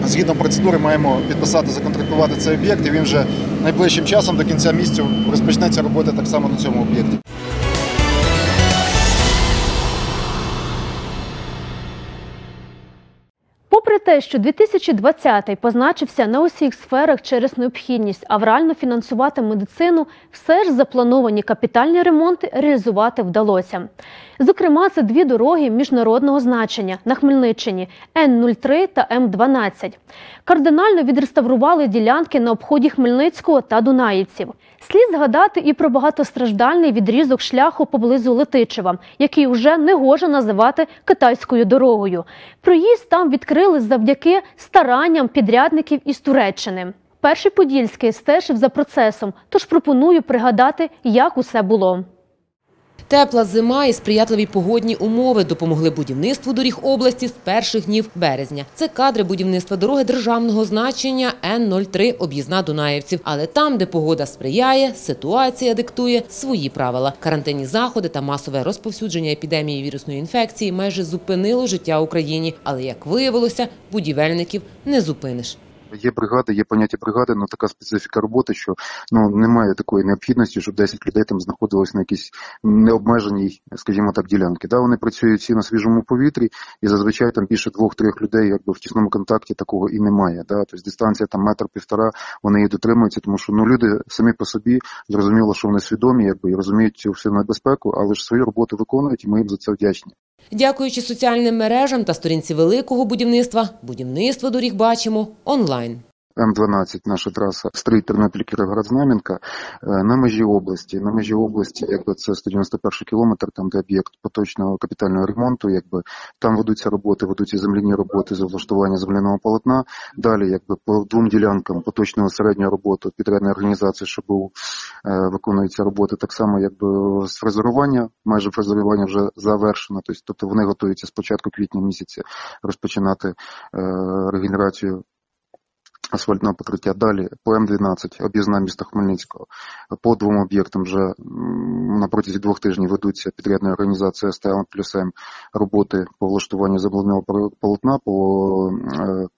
[SPEAKER 10] згідно процедури маємо підписати, законтрактувати цей об'єкт. І він вже найближчим часом до кінця місяця розпочнеться робота так само на цьому об'єкті.
[SPEAKER 19] Попри те, що 2020 позначився на усіх сферах через необхідність аврально фінансувати медицину, все ж заплановані капітальні ремонти реалізувати вдалося. Зокрема, це дві дороги міжнародного значення на Хмельниччині Н-03 та М-12. Кардинально відреставрували ділянки на обході Хмельницького та Дунаївців. Слід згадати і про багатостраждальний відрізок шляху поблизу Летичева, який уже не гоже називати китайською дорогою. Проїзд там відкрили завдяки старанням підрядників із Туреччини. Перший Подільський стежив за процесом, тож пропоную пригадати, як усе було.
[SPEAKER 8] Тепла зима і сприятливі погодні умови допомогли будівництву доріг області з перших днів березня. Це кадри будівництва дороги державного значення Н-03 об'їзна Дунаєвців. Але там, де погода сприяє, ситуація диктує свої правила. Карантинні заходи та масове розповсюдження епідемії вірусної інфекції майже зупинило життя Україні. Але як виявилося, будівельників не зупиниш.
[SPEAKER 47] Є бригади, є поняття бригади, але така специфіка роботи, що ну немає такої необхідності, щоб 10 людей там знаходилось на якійсь необмеженій, скажімо так, ділянці. Да, вони працюють всі на свіжому повітрі, і зазвичай там більше двох-трьох людей, якби в тісному контакті такого і немає. Да, тобто дистанція там метр півтора, вони її дотримуються, тому що ну люди самі по собі зрозуміло, що вони свідомі, якби і розуміють цю всю небезпеку, але ж свою роботу виконують, і ми їм за це вдячні.
[SPEAKER 8] Дякуючи соціальним мережам та сторінці великого будівництва, будівництво доріг бачимо онлайн.
[SPEAKER 47] М12, наша траса Стрий Тернопіль Кіровоград Знам'янка е, на межі області. На межі області, якби це 191 кілометр, там де об'єкт поточного капітального ремонту, якби там ведуться роботи, ведуться земляні роботи з облаштування земляного полотна. Далі, якби по двом ділянкам поточного середнього роботи підрядної організації, був е, виконуються роботи, так само якби з фрезерування, майже фрезерування вже завершено. Тобто, тобто вони готуються з початку квітня місяця розпочинати е, регенерацію асфальтного покриття. Далі по М12, об'їзна міста Хмельницького. По двом об'єктам вже на протязі двох тижнів ведуться підрядної організації СТЛ плюс М роботи по влаштуванню земляного полотна, по е,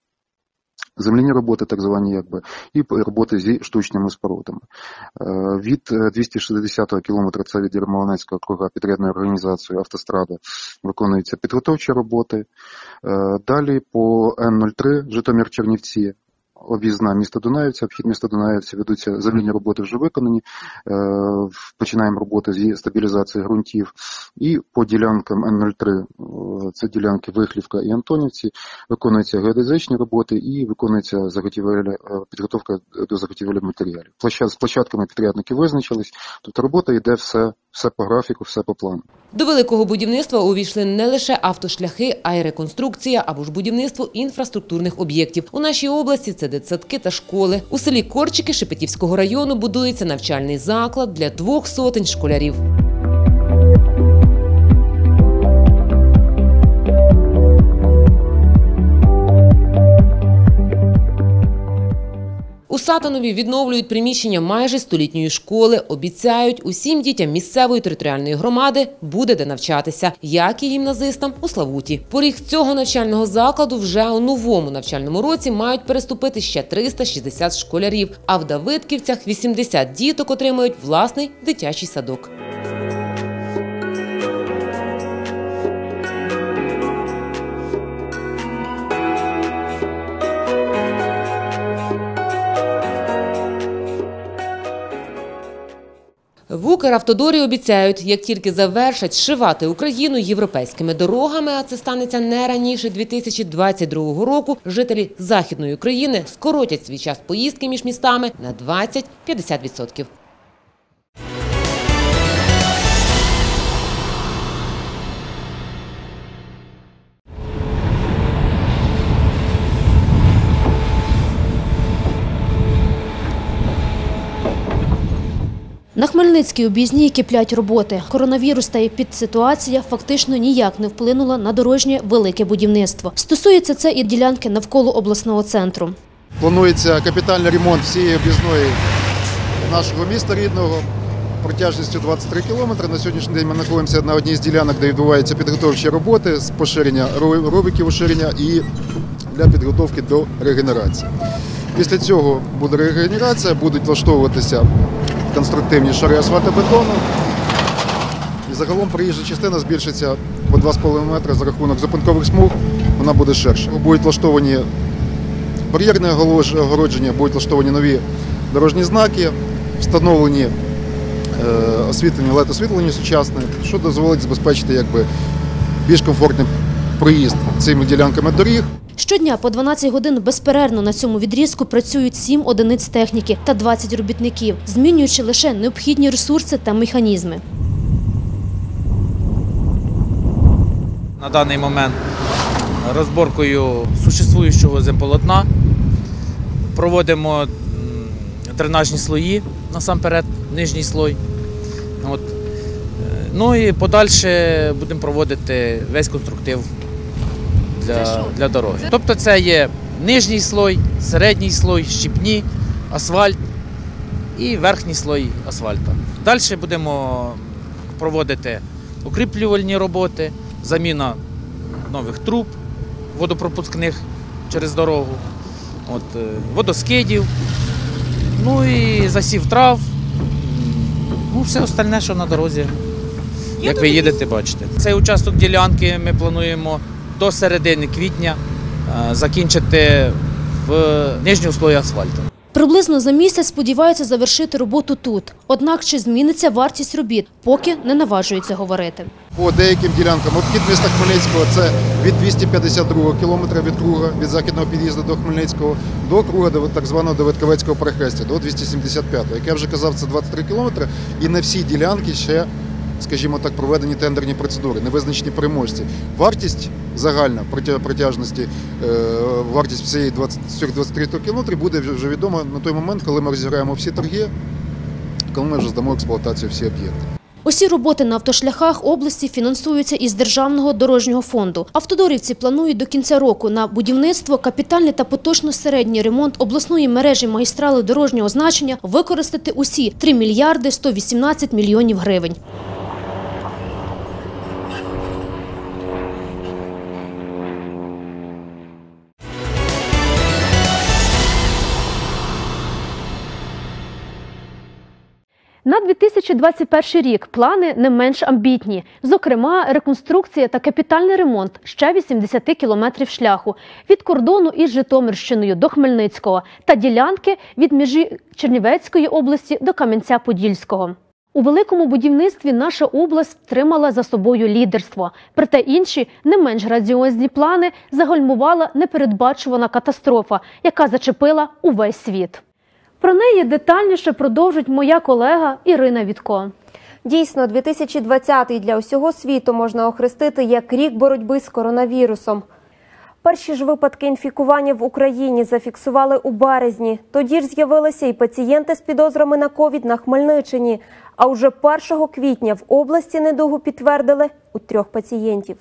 [SPEAKER 47] земляні роботи, так звані, якби, і роботи зі штучними спорудами. Е, Від е, 260-го кілометра, це від Єрмолинецького округа підрядною організацією автострада, виконуються підготовчі роботи. Е, Далі по Н-03 Житомир-Чернівці об'їзна міста Дунаївця, обхід міста Дунаївця ведуться земляні роботи вже виконані. Е, Починаємо роботи зі стабілізації ґрунтів. І по ділянкам Н-03, е, це ділянки Вихлівка і Антонівці, виконуються геодезичні роботи і виконується заготівля, е, підготовка до заготівелі матеріалів. З площадками підрядники визначились, тобто робота йде все, все по графіку, все по плану.
[SPEAKER 8] До великого будівництва увійшли не лише автошляхи, а й реконструкція або ж будівництво інфраструктурних об'єктів. У нашій області це дитсадки та школи. У селі Корчики Шепетівського району будується навчальний заклад для двох сотень школярів. У Сатанові відновлюють приміщення майже столітньої школи. Обіцяють, усім дітям місцевої територіальної громади буде де навчатися, як і гімназистам у Славуті. Поріг цього навчального закладу вже у новому навчальному році мають переступити ще 360 школярів. А в Давидківцях 80 діток отримають власний дитячий садок. В Укравтодорі обіцяють, як тільки завершать шивати Україну європейськими дорогами, а це станеться не раніше 2022 року, жителі Західної України скоротять свій час поїздки між містами на 20-50%.
[SPEAKER 19] На Хмельницькій об'їзній киплять роботи. Коронавірус та епідситуація фактично ніяк не вплинула на дорожнє велике будівництво. Стосується це і ділянки навколо обласного центру.
[SPEAKER 10] Планується капітальний ремонт всієї об'їзної нашого міста рідного протяжністю 23 кілометри. На сьогоднішній день ми знаходимося на одній з ділянок, де відбуваються підготовчі роботи з поширення ро- робиків уширення і для підготовки до регенерації. Після цього буде регенерація, будуть влаштовуватися конструктивні шари асфальтобетону. І загалом проїжджа частина збільшиться по 2,5 метри за рахунок зупинкових смуг, вона буде ширше. Будуть влаштовані бар'єрне огородження, будуть влаштовані нові дорожні знаки, встановлені е, освітлення, led освітлення сучасне, що дозволить забезпечити якби, більш комфортний проїзд цими ділянками доріг.
[SPEAKER 19] Щодня по 12 годин безперервно на цьому відрізку працюють 7 одиниць техніки та 20 робітників, змінюючи лише необхідні ресурси та механізми.
[SPEAKER 48] на даний момент розборкою существуючого земполотна. Проводимо дренажні слої, насамперед, нижній слой. От. Е, Ну і подальше будемо проводити весь конструктив для, для дороги. Тобто це є нижній слой, середній слой, щіпні, асфальт і верхній слой асфальту. Далі будемо проводити укріплювальні роботи, заміна нових труб водопропускних через дорогу, от, е, водоскидів, ну і засів трав, ну все остальне, що на дорозі. Як ви їдете, бачите. Цей участок ділянки ми плануємо до середини квітня е, закінчити в нижньому слої асфальту.
[SPEAKER 19] Приблизно за місяць сподіваються завершити роботу тут. Однак чи зміниться вартість робіт, поки не наважуються говорити.
[SPEAKER 10] По деяким ділянкам обхід міста Хмельницького це від 252 кілометра від круга, від західного під'їзду до Хмельницького, до круга до так званого Давидковецького перехрестя, до 275. Як я вже казав, це 23 кілометри, і не всі ділянки ще, скажімо так, проведені тендерні процедури, не визначені переможці. Вартість загальна протя- протяжності, е, вартість всієї 20, всіх 23 кілометрів буде вже відома на той момент, коли ми розіграємо всі торги, коли ми вже здамо експлуатацію всі об'єкти.
[SPEAKER 19] Усі роботи на автошляхах області фінансуються із Державного дорожнього фонду. Автодорівці планують до кінця року на будівництво, капітальний та поточно середній ремонт обласної мережі магістрали дорожнього значення використати усі 3 мільярди 118 мільйонів гривень. На 2021 рік плани не менш амбітні. Зокрема, реконструкція та капітальний ремонт ще 80 кілометрів шляху від кордону із Житомирщиною до Хмельницького та ділянки від межі Чернівецької області до Кам'янця-Подільського. У великому будівництві наша область втримала за собою лідерство. Проте інші, не менш градіозні плани загальмувала непередбачувана катастрофа, яка зачепила увесь світ. Про неї детальніше продовжить моя колега Ірина Вітко.
[SPEAKER 30] Дійсно, 2020-й для усього світу можна охрестити як рік боротьби з коронавірусом. Перші ж випадки інфікування в Україні зафіксували у березні. Тоді ж з'явилися і пацієнти з підозрами на ковід на Хмельниччині. А уже 1 квітня в області недугу підтвердили у трьох пацієнтів.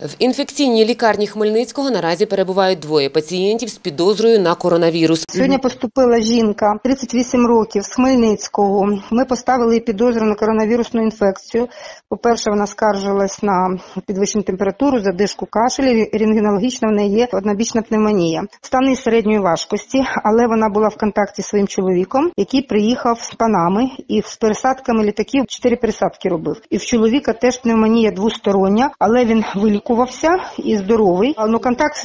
[SPEAKER 8] В інфекційній лікарні Хмельницького наразі перебувають двоє пацієнтів з підозрою на коронавірус.
[SPEAKER 49] Сьогодні поступила жінка 38 років з Хмельницького. Ми поставили підозру на коронавірусну інфекцію. По-перше, вона скаржилась на підвищену температуру, задишку кашель. Рентгенологічно в неї є однобічна пневмонія. Стан її середньої важкості, але вона була в контакті зі своїм чоловіком, який приїхав з панами і з пересадками літаків чотири пересадки робив. І в чоловіка теж пневмонія двостороння, але він вилікувався і здоровий. але контакт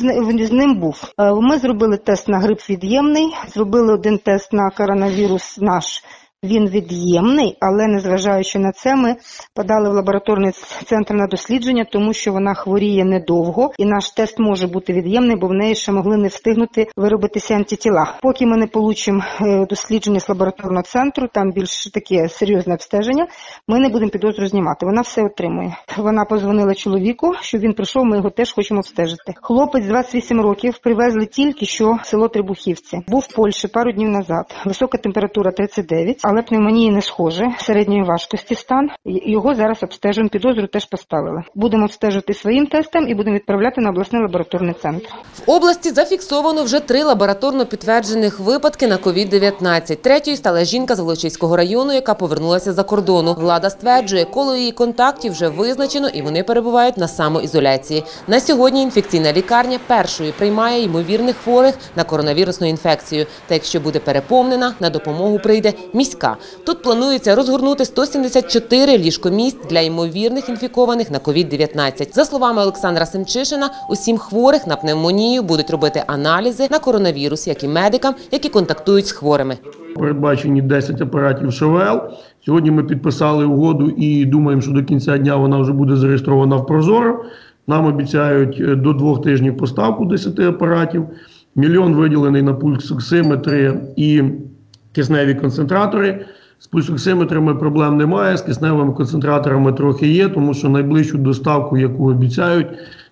[SPEAKER 49] з ним був. Е, Ми зробили тест на грип від'ємний, зробили один тест на коронавірус наш Він від'ємний, але незважаючи на це, ми подали в лабораторний центр на дослідження, тому що вона хворіє недовго, і наш тест може бути від'ємний, бо в неї ще могли не встигнути виробитися антитіла. Поки ми не получимо е, дослідження з лабораторного центру, там більш таке серйозне обстеження. Ми не будемо підозру знімати. Вона все отримує. Вона позвонила чоловіку, щоб він прийшов. Ми його теж хочемо обстежити. Хлопець 28 років привезли тільки що село Трибухівці. Був в Польщі пару днів назад. Висока температура 39, але пневмонії не схоже. Середньої важкості стан. Його зараз обстежуємо. Підозру теж поставили. Будемо обстежити своїм тестом і будемо відправляти на обласний лабораторний центр.
[SPEAKER 8] В області зафіксовано вже три лабораторно підтверджених випадки на COVID-19. Третьою стала жінка з Волочиського району, яка повернулася за кордону. Влада стверджує, коло її контактів вже визначено і вони перебувають на самоізоляції. На сьогодні інфекційна лікарня першою приймає ймовірних хворих на коронавірусну інфекцію. Та якщо буде переповнена, на допомогу прийде міська. Тут планується розгорнути 174 ліжкомісць для ймовірних інфікованих на COVID-19. За словами Олександра Семчишина, усім хворих на пневмонію будуть робити аналізи на коронавірус, як і медикам, які контактують з хворими.
[SPEAKER 48] передбачені 10 апаратів ШВЛ. Сьогодні ми підписали угоду і думаємо, що до кінця дня вона вже буде зареєстрована в Прозоро. Нам обіцяють е, до двох тижнів поставку 10 апаратів. Мільйон виділений на пульсоксиметри і кисневі концентратори. З пульсоксиметрами проблем немає, з кисневими концентраторами трохи є, тому що найближчу доставку, яку обіцяють,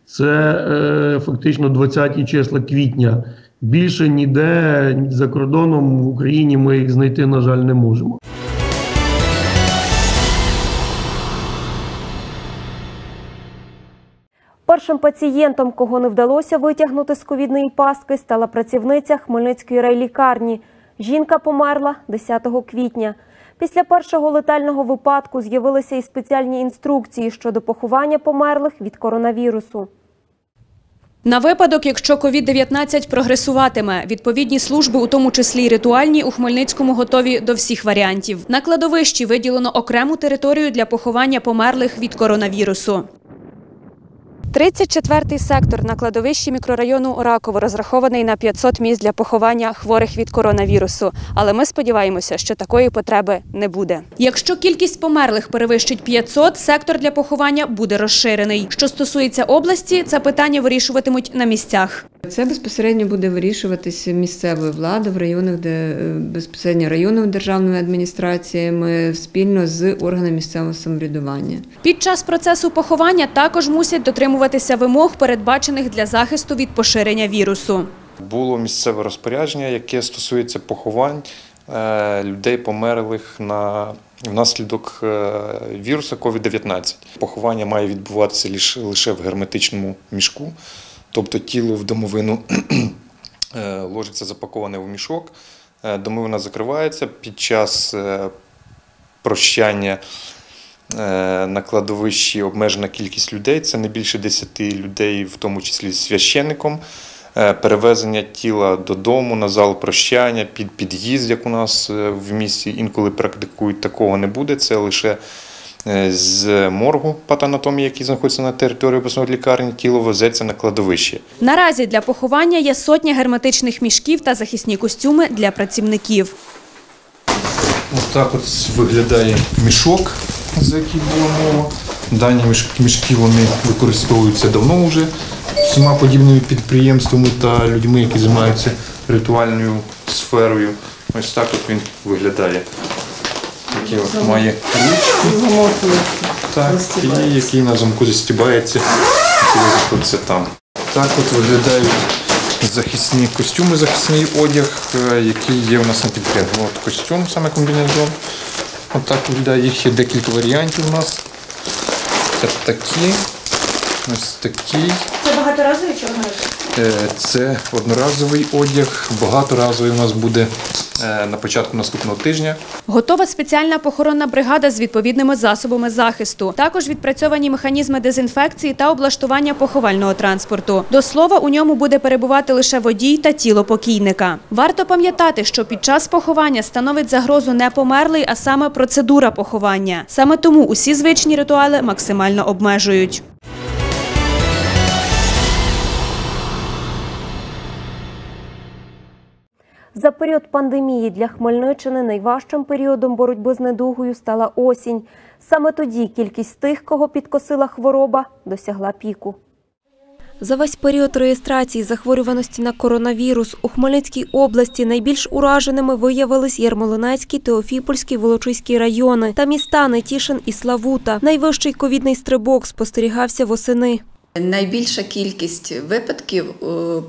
[SPEAKER 48] це е, фактично 20 числа квітня. Більше ніде за кордоном в Україні ми їх знайти, на жаль, не можемо.
[SPEAKER 30] Першим пацієнтом, кого не вдалося витягнути з ковідної пастки, стала працівниця Хмельницької райлікарні. Жінка померла 10 квітня. Після першого летального випадку з'явилися і спеціальні інструкції щодо поховання померлих від коронавірусу.
[SPEAKER 15] На випадок, якщо COVID-19 прогресуватиме, відповідні служби, у тому числі й ритуальні, у Хмельницькому готові до всіх варіантів. На кладовищі виділено окрему територію для поховання померлих від коронавірусу. 34-й сектор на кладовищі мікрорайону Раково розрахований на 500 місць для поховання хворих від коронавірусу. Але ми сподіваємося, що такої потреби не буде. Якщо кількість померлих перевищить 500, сектор для поховання буде розширений. Що стосується області, це питання вирішуватимуть на місцях.
[SPEAKER 50] Це безпосередньо буде вирішуватися місцевою владою в районах, де е, безпосередньо районними державними адміністраціями спільно з органами місцевого самоврядування.
[SPEAKER 15] Під час процесу поховання також мусять дотримуватися вимог, передбачених для захисту від поширення вірусу.
[SPEAKER 47] Було місцеве розпорядження, яке стосується поховань е, людей померлих на внаслідок е, віруса COVID-19. Поховання має відбуватися лише, в герметичному мішку, тобто тіло в домовину е, ложиться запаковане в мішок, домовина закривається під час прощання. Е, На кладовищі обмежена кількість людей, це не більше 10 людей, в тому числі з священником. Е, Перевезення тіла додому на зал прощання, під під'їзд, як у нас е, в місті інколи практикують, такого не буде. Це лише з моргу патанатомії, який знаходиться на території обласної лікарні, тіло везеться на кладовище.
[SPEAKER 15] Наразі для поховання є сотня герметичних мішків та захисні костюми для працівників.
[SPEAKER 47] Ось так от виглядає мішок, за який була мова. Дані мішки вони використовуються давно вже всіма подібними підприємствами та людьми, які займаються ритуальною сферою. Ось так от він виглядає. Такі от має ручки, так, і який на замку застібається, і знаходиться там. Так от виглядають захисні костюми, захисний одяг, е, який є у нас на підприємстві. От костюм, саме комбінезон. От так виглядає. Їх є декілька варіантів у нас. Це такі, ось такий.
[SPEAKER 15] Це багаторазові?
[SPEAKER 47] Е, Це одноразовий одяг. Багаторазовий у нас буде е, на початку наступного тижня.
[SPEAKER 15] Готова спеціальна похоронна бригада з відповідними засобами захисту. Також відпрацьовані механізми дезінфекції та облаштування поховального транспорту. До слова, у ньому буде перебувати лише водій та тіло покійника. Варто пам'ятати, що під час поховання становить загрозу не померлий, а саме процедура поховання. Саме тому усі звичні ритуали максимально обмежують.
[SPEAKER 30] За період пандемії для Хмельниччини найважчим періодом боротьби з недугою стала осінь. Саме тоді кількість тих, кого підкосила хвороба, досягла піку. За весь період реєстрації захворюваності на коронавірус у Хмельницькій області найбільш ураженими виявились Ярмолинецький, Теофіпольський, Волочиський райони та міста Нетішин і Славута. Найвищий ковідний стрибок спостерігався восени.
[SPEAKER 48] Найбільша кількість випадків е,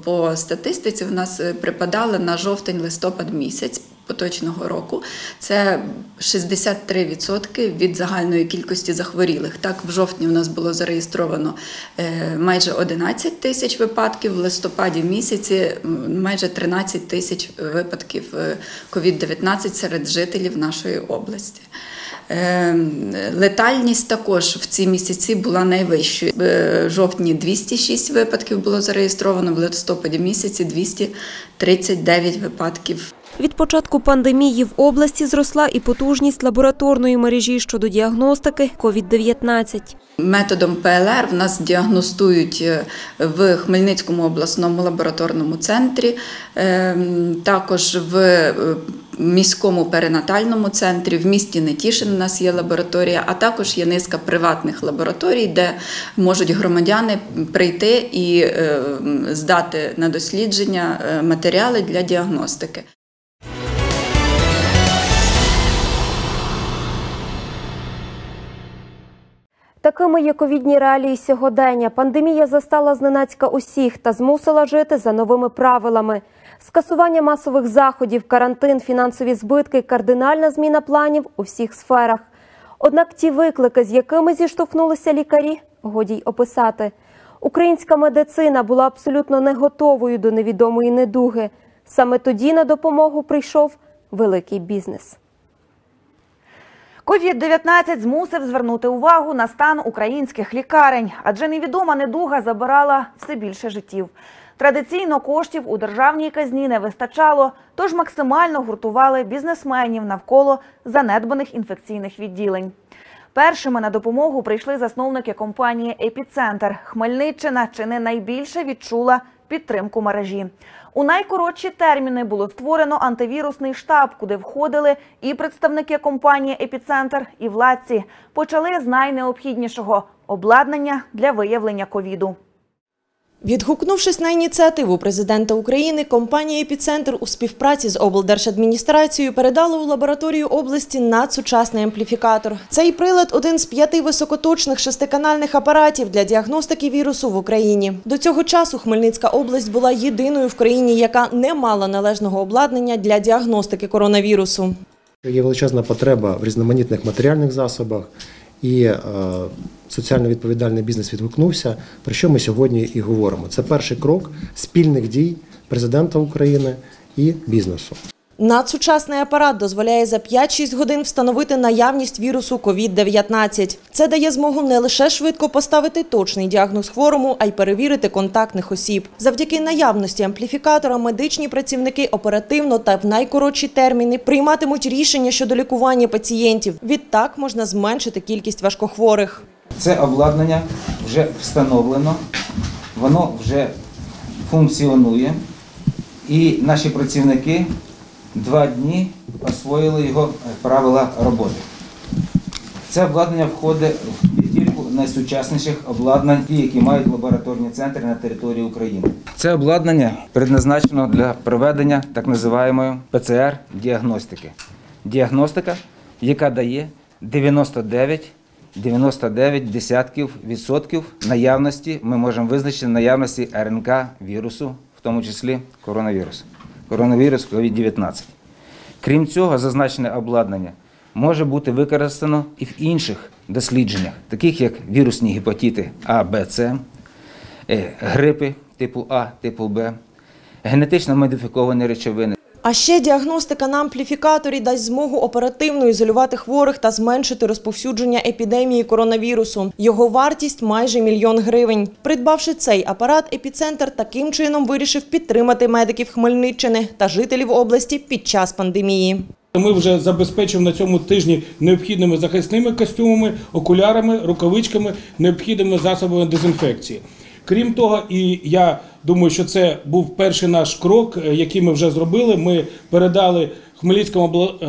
[SPEAKER 48] по статистиці в нас е, припадала на жовтень-листопад місяць поточного року. Це 63% від загальної кількості захворілих. Так, в жовтні у нас було зареєстровано е, майже 11 тисяч випадків, в листопаді місяці майже 13 тисяч випадків COVID-19 серед жителів нашої області. Е, Летальність також в ці місяці була найвищою. В жовтні 206 випадків було зареєстровано, в листопаді місяці 239 випадків.
[SPEAKER 30] Від початку пандемії в області зросла і потужність лабораторної мережі щодо діагностики COVID-19.
[SPEAKER 48] Методом ПЛР в нас діагностують е, в Хмельницькому обласному лабораторному центрі, е, також в е, міському перинатальному центрі, в місті Нетішин у нас є лабораторія, а також є низка приватних лабораторій, де можуть громадяни прийти і е, здати на дослідження матеріали для діагностики.
[SPEAKER 30] Такими є ковідні реалії сьогодення. Пандемія застала зненацька усіх та змусила жити за новими правилами. Скасування масових заходів, карантин, фінансові збитки, кардинальна зміна планів у всіх сферах. Однак ті виклики, з якими зіштовхнулися лікарі, годі й описати. Українська медицина була абсолютно не готовою до невідомої недуги. Саме тоді на допомогу прийшов великий бізнес.
[SPEAKER 3] Ковід-19 змусив звернути увагу на стан українських лікарень, адже невідома недуга забирала все більше життів. Традиційно коштів у державній казні не вистачало, тож максимально гуртували бізнесменів навколо занедбаних інфекційних відділень. Першими на допомогу прийшли засновники компанії Епіцентр. Хмельниччина чи не найбільше відчула підтримку мережі. У найкоротші терміни було створено антивірусний штаб, куди входили і представники компанії Епіцентр, і владці. Почали з найнеобхіднішого обладнання для виявлення ковіду.
[SPEAKER 51] Відгукнувшись на ініціативу президента України, компанія «Епіцентр» у співпраці з облдержадміністрацією передала у лабораторію області надсучасний ампліфікатор. Цей прилад – один з п'яти високоточних шестиканальних апаратів для діагностики вірусу в Україні. До цього часу Хмельницька область була єдиною в країні, яка не мала належного обладнання для діагностики коронавірусу.
[SPEAKER 52] Є величезна потреба в різноманітних матеріальних засобах, і е, соціально відповідальний бізнес відгукнувся, про що ми сьогодні і говоримо. Це перший крок спільних дій президента України і бізнесу.
[SPEAKER 51] Надсучасний апарат дозволяє за 5-6 годин встановити наявність вірусу COVID-19. Це дає змогу не лише швидко поставити точний діагноз хворому, а й перевірити контактних осіб. Завдяки наявності ампліфікатора медичні працівники оперативно та в найкоротші терміни прийматимуть рішення щодо лікування пацієнтів. Відтак можна зменшити кількість важкохворих.
[SPEAKER 53] Це обладнання вже встановлено, воно вже функціонує, і наші працівники два дні освоїли його правила роботи. Це обладнання входить в п'ятірку найсучасніших обладнань, ті, які мають лабораторні центри на території України. Це обладнання предназначено для проведення так називаємої ПЦР-діагностики. Діагностика, яка дає 99 99 десятків відсотків наявності, ми можемо визначити наявності РНК вірусу, в тому числі коронавірусу. Коронавірус COVID-19. Крім цього, зазначене обладнання може бути використано і в інших дослідженнях, таких як вірусні гепатити А, Б, С, е, грипи типу А, типу Б, генетично модифіковані речовини.
[SPEAKER 51] А ще діагностика на ампліфікаторі дасть змогу оперативно ізолювати хворих та зменшити розповсюдження епідемії коронавірусу. Його вартість майже мільйон гривень. Придбавши цей апарат, епіцентр таким чином вирішив підтримати медиків Хмельниччини та жителів області під час пандемії.
[SPEAKER 54] Ми вже забезпечимо на цьому тижні необхідними захисними костюмами, окулярами, рукавичками, необхідними засобами дезінфекції. Крім того, і я думаю, що це був перший наш крок, е, який ми вже зробили. Ми передали Хмельницькому е,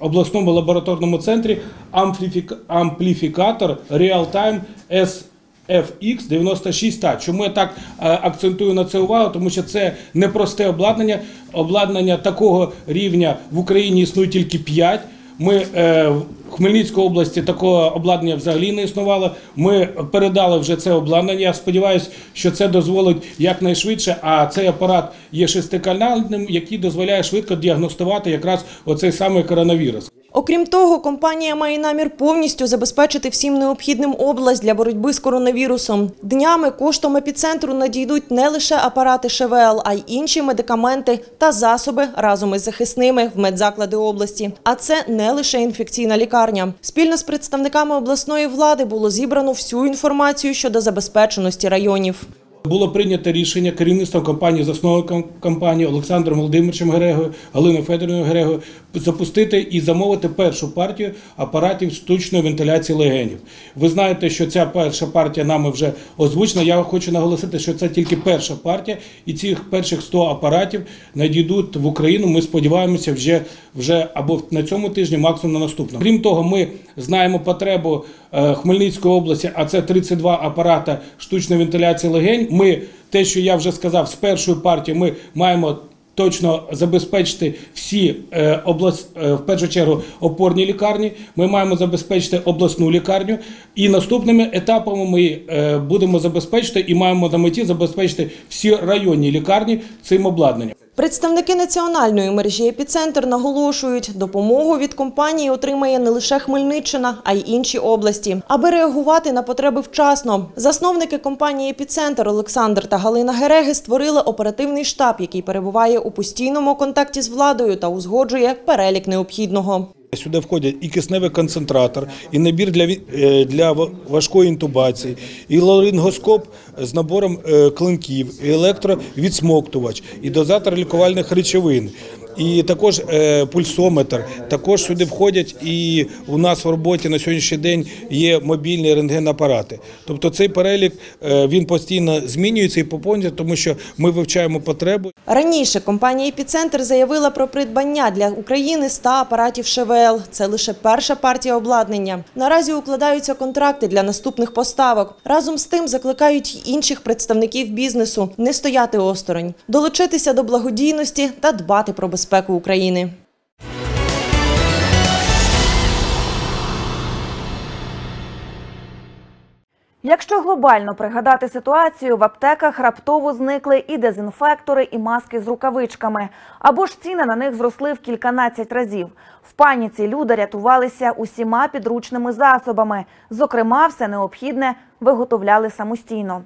[SPEAKER 54] обласному лабораторному центрі ампліфік- ампліфікатор Real-Time SFX 96 та Чому я так е, акцентую на це увагу? Тому що це непросте обладнання. Обладнання такого рівня в Україні існує тільки 5. Ми е, в Хмельницькій області такого обладнання взагалі не існувало. Ми передали вже це обладнання. Я сподіваюся, що це дозволить якнайшвидше. А цей апарат є шестиканальним, який дозволяє швидко діагностувати якраз оцей самий коронавірус.
[SPEAKER 51] Окрім того, компанія має намір повністю забезпечити всім необхідним область для боротьби з коронавірусом. Днями коштом епіцентру надійдуть не лише апарати ШВЛ, а й інші медикаменти та засоби разом із захисними в медзаклади області. А це не лише інфекційна лікарня. Спільно з представниками обласної влади було зібрано всю інформацію щодо забезпеченості районів.
[SPEAKER 54] Було прийнято рішення керівництвом компанії, засновником компанії Олександром Володимировичем Герегою, Галиною Федорівною Герегою запустити і замовити першу партію апаратів штучної вентиляції легенів. Ви знаєте, що ця перша партія нами вже озвучена. Я хочу наголосити, що це тільки перша партія, і цих перших 100 апаратів надійдуть в Україну. Ми сподіваємося, вже вже або на цьому тижні, максимум на наступному. Крім того, ми знаємо потребу Хмельницької області, а це 32 апарата штучної вентиляції легень. Ми те, що я вже сказав, з першої партії ми маємо. Точно забезпечити всі е, область, е, в першу чергу опорні лікарні. Ми маємо забезпечити обласну лікарню, і наступними етапами ми е, будемо забезпечити і маємо на меті забезпечити всі районні лікарні цим обладнанням.
[SPEAKER 51] Представники національної мережі епіцентр наголошують, допомогу від компанії отримає не лише Хмельниччина, а й інші області, аби реагувати на потреби вчасно. Засновники компанії Епіцентр Олександр та Галина Гереги створили оперативний штаб, який перебуває у постійному контакті з владою та узгоджує перелік необхідного.
[SPEAKER 54] Сюди входять і кисневий концентратор, і набір для, е, для важкої інтубації, і ларингоскоп з набором е, клинків, і електровідсмоктувач, і дозатор лікувальних речовин. І також е, пульсометр. Також сюди входять і у нас в роботі на сьогоднішній день є мобільні рентгенапарати. Тобто цей перелік е, він постійно змінюється і поповнюється, тому що ми вивчаємо потребу.
[SPEAKER 51] Раніше компанія Епіцентр заявила про придбання для України 100 апаратів ШВЛ. Це лише перша партія обладнання. Наразі укладаються контракти для наступних поставок. Разом з тим закликають інших представників бізнесу не стояти осторонь, долучитися до благодійності та дбати про безпеку України.
[SPEAKER 3] Якщо глобально пригадати ситуацію, в аптеках раптово зникли і дезінфектори, і маски з рукавичками. Або ж ціни на них зросли в кільканадцять разів. В паніці люди рятувалися усіма підручними засобами. Зокрема, все необхідне виготовляли самостійно.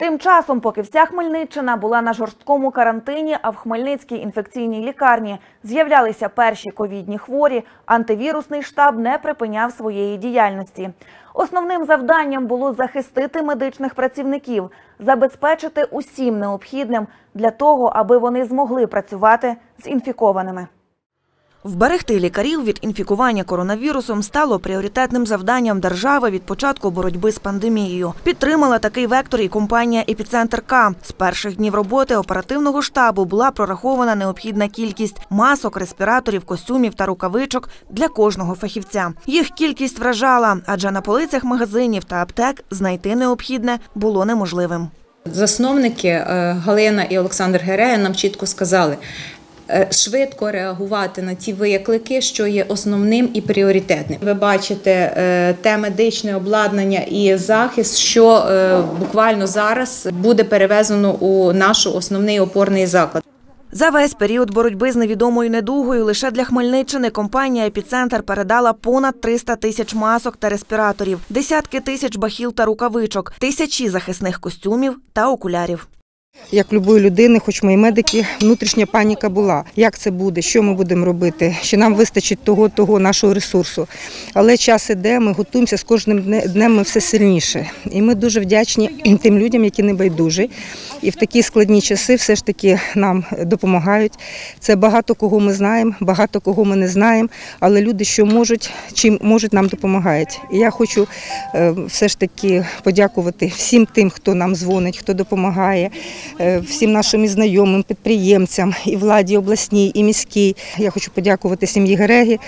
[SPEAKER 3] Тим часом, поки вся Хмельниччина була на жорсткому карантині, а в Хмельницькій інфекційній лікарні з'являлися перші ковідні хворі, антивірусний штаб не припиняв своєї діяльності. Основним завданням було захистити медичних працівників, забезпечити усім необхідним для того, аби вони змогли працювати з інфікованими. Вберегти лікарів від інфікування коронавірусом стало пріоритетним завданням держави від початку боротьби з пандемією. Підтримала такий вектор і компанія Епіцентр К. З перших днів роботи оперативного штабу була прорахована необхідна кількість масок, респіраторів, костюмів та рукавичок для кожного фахівця. Їх кількість вражала, адже на полицях магазинів та аптек знайти необхідне було неможливим.
[SPEAKER 55] Засновники е, Галина і Олександр Герея нам чітко сказали. Е, Швидко реагувати на ті виклики, що є основним і пріоритетним. Ви бачите е, те медичне обладнання і захист, що е, буквально зараз буде перевезено у наш основний опорний заклад.
[SPEAKER 3] За весь період боротьби з невідомою недугою лише для Хмельниччини компанія «Епіцентр» передала понад 300 тисяч масок та респіраторів, десятки тисяч бахіл та рукавичок, тисячі захисних костюмів та окулярів.
[SPEAKER 49] Як любої людини, хоч ми і медики, внутрішня паніка була. Як це буде, що ми будемо робити, чи нам вистачить того, того нашого ресурсу. Але час іде, ми готуємося з кожним дне- днем ми все сильніше. І ми дуже вдячні тим людям, які не байдужі. І в такі складні часи все ж таки нам допомагають. Це багато кого ми знаємо, багато кого ми не знаємо, але люди, що можуть, чим можуть, нам допомагають. І я хочу е, все ж таки подякувати всім тим, хто нам дзвонить, хто допомагає, всім нашим знайомим, підприємцям, і владі обласній, і міській. Я хочу подякувати сім'ї Гереги,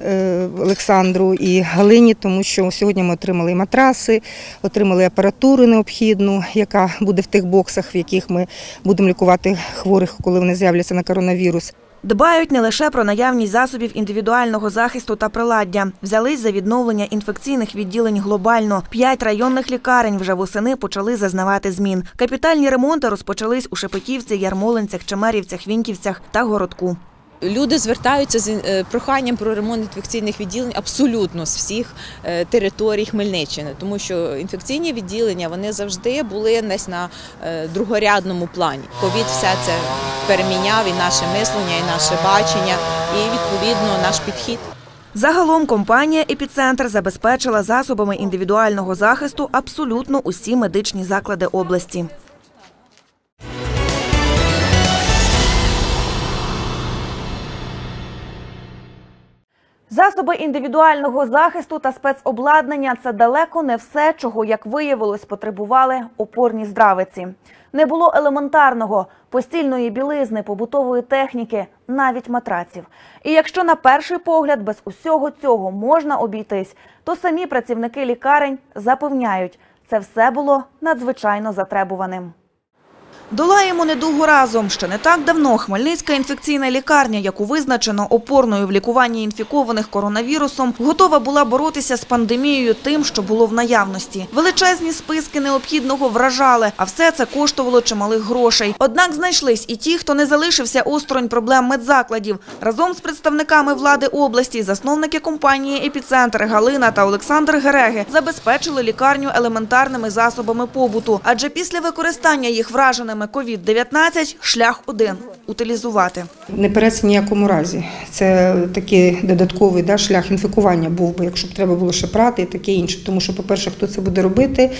[SPEAKER 49] е, Олександру і Галині, тому що сьогодні ми отримали і матраси, отримали апаратуру необхідну, яка буде в тих боксах, в яких ми будемо лікувати хворих, коли вони з'являться на коронавірус.
[SPEAKER 3] Дбають не лише про наявність засобів індивідуального захисту та приладдя. Взялись за відновлення інфекційних відділень глобально. П'ять районних лікарень вже восени почали зазнавати змін. Капітальні ремонти розпочались у Шепетівці, Ярмолинцях, Чемерівцях, Віньківцях та Городку.
[SPEAKER 56] Люди звертаються з е, проханням про ремонт інфекційних відділень абсолютно з всіх е, територій Хмельниччини, тому що інфекційні відділення вони завжди були десь на е, другорядному плані. Ковід все це переміняв і наше мислення, і наше бачення, і відповідно наш підхід.
[SPEAKER 3] Загалом компанія Епіцентр забезпечила засобами індивідуального захисту абсолютно усі медичні заклади області. Засоби індивідуального захисту та спецобладнання це далеко не все, чого, як виявилось, потребували опорні здравиці. Не було елементарного постільної білизни, побутової техніки, навіть матраців. І якщо на перший погляд без усього цього можна обійтись, то самі працівники лікарень запевняють, це все було надзвичайно затребуваним. Долаємо недугу разом. Ще не так давно Хмельницька інфекційна лікарня, яку визначено опорною в лікуванні інфікованих коронавірусом, готова була боротися з пандемією тим, що було в наявності. Величезні списки необхідного вражали, а все це коштувало чималих грошей. Однак знайшлись і ті, хто не залишився осторонь проблем медзакладів. Разом з представниками влади області, засновники компанії «Епіцентр» Галина та Олександр Гереги забезпечили лікарню елементарними засобами побуту. Адже після використання їх враженими COVID-19 шлях один – утилізувати.
[SPEAKER 49] Не перець в ніякому разі. Це такий додатковий да, шлях інфікування був би, якщо б треба було ще прати і таке інше. Тому що, по-перше, хто це буде робити,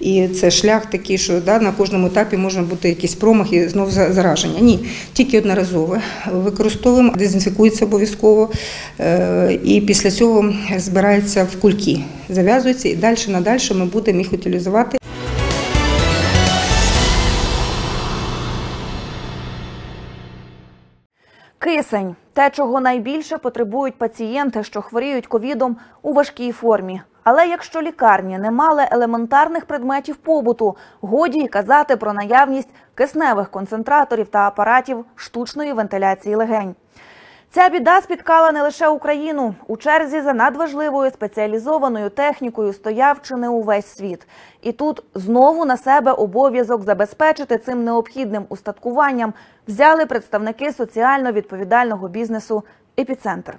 [SPEAKER 49] і це шлях такий, що да, на кожному етапі може бути якийсь промах і знов зараження. Ні, тільки одноразове. Використовуємо, дезінфікується обов'язково, е, і після цього збирається в кульки, зав'язується, і далі надалі ми будемо їх утилізувати.
[SPEAKER 3] Кисень те, чого найбільше потребують пацієнти, що хворіють ковідом у важкій формі. Але якщо лікарні не мали елементарних предметів побуту, годі й казати про наявність кисневих концентраторів та апаратів штучної вентиляції легень. Ця біда спіткала не лише Україну. У черзі за надважливою спеціалізованою технікою стояв чи не увесь світ. І тут знову на себе обов'язок забезпечити цим необхідним устаткуванням взяли представники соціально відповідального бізнесу «Епіцентр».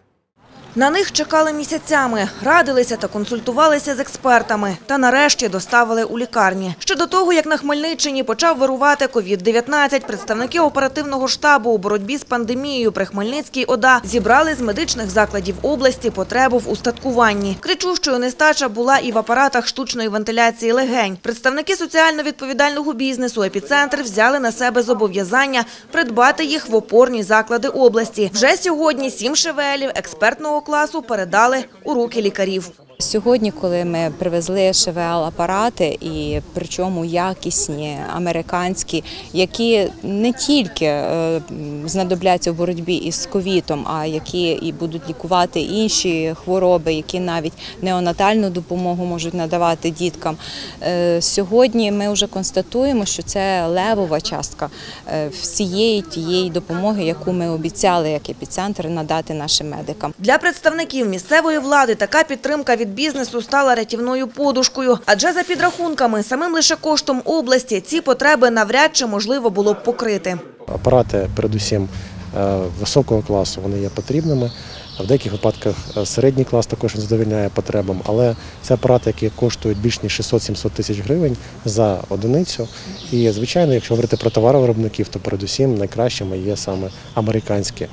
[SPEAKER 3] На них чекали місяцями, радилися та консультувалися з експертами. Та нарешті доставили у лікарні. Ще до того, як на Хмельниччині почав вирувати COVID-19, представники оперативного штабу у боротьбі з пандемією при Хмельницькій ОДА зібрали з медичних закладів області потребу в устаткуванні. Кричущою нестача була і в апаратах штучної вентиляції легень. Представники соціально відповідального бізнесу «Епіцентр» взяли на себе зобов'язання придбати їх в опорні заклади області. Вже сьогодні сім шевелів експертного класу передали у руки лікарів.
[SPEAKER 57] Сьогодні, коли ми привезли ШВЛ-апарати, і причому якісні, американські, які не тільки е, знадобляться в боротьбі із ковітом, а які і будуть лікувати інші хвороби, які навіть неонатальну допомогу можуть надавати діткам. Е, Сьогодні ми вже констатуємо, що це левова частка е, всієї тієї допомоги, яку ми обіцяли як епіцентр надати нашим медикам.
[SPEAKER 3] Для представників місцевої влади така підтримка від бізнесу стала рятівною подушкою. Адже за підрахунками, самим лише коштом області ці потреби навряд чи можливо було б покрити.
[SPEAKER 52] Апарати, передусім е, високого класу, вони є потрібними.
[SPEAKER 5] В деяких випадках е, середній клас також він задовольняє потребам, але це апарати, які коштують більш ніж 600-700 тисяч гривень за одиницю. І звичайно, якщо говорити про товаровиробників, то передусім найкращими є саме американські е,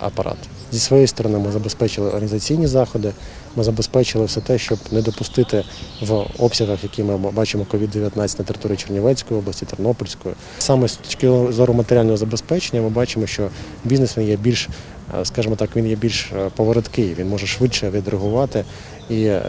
[SPEAKER 5] апарати. Зі своєї сторони ми забезпечили організаційні заходи, ми забезпечили все те, щоб не допустити в обсягах, які ми бачимо COVID-19 на території Чернівецької області, Тернопільської. Саме з точки зору матеріального забезпечення ми бачимо, що бізнес є більш, е, скажімо так, він є більш е, повороткий, він може швидше відреагувати і е,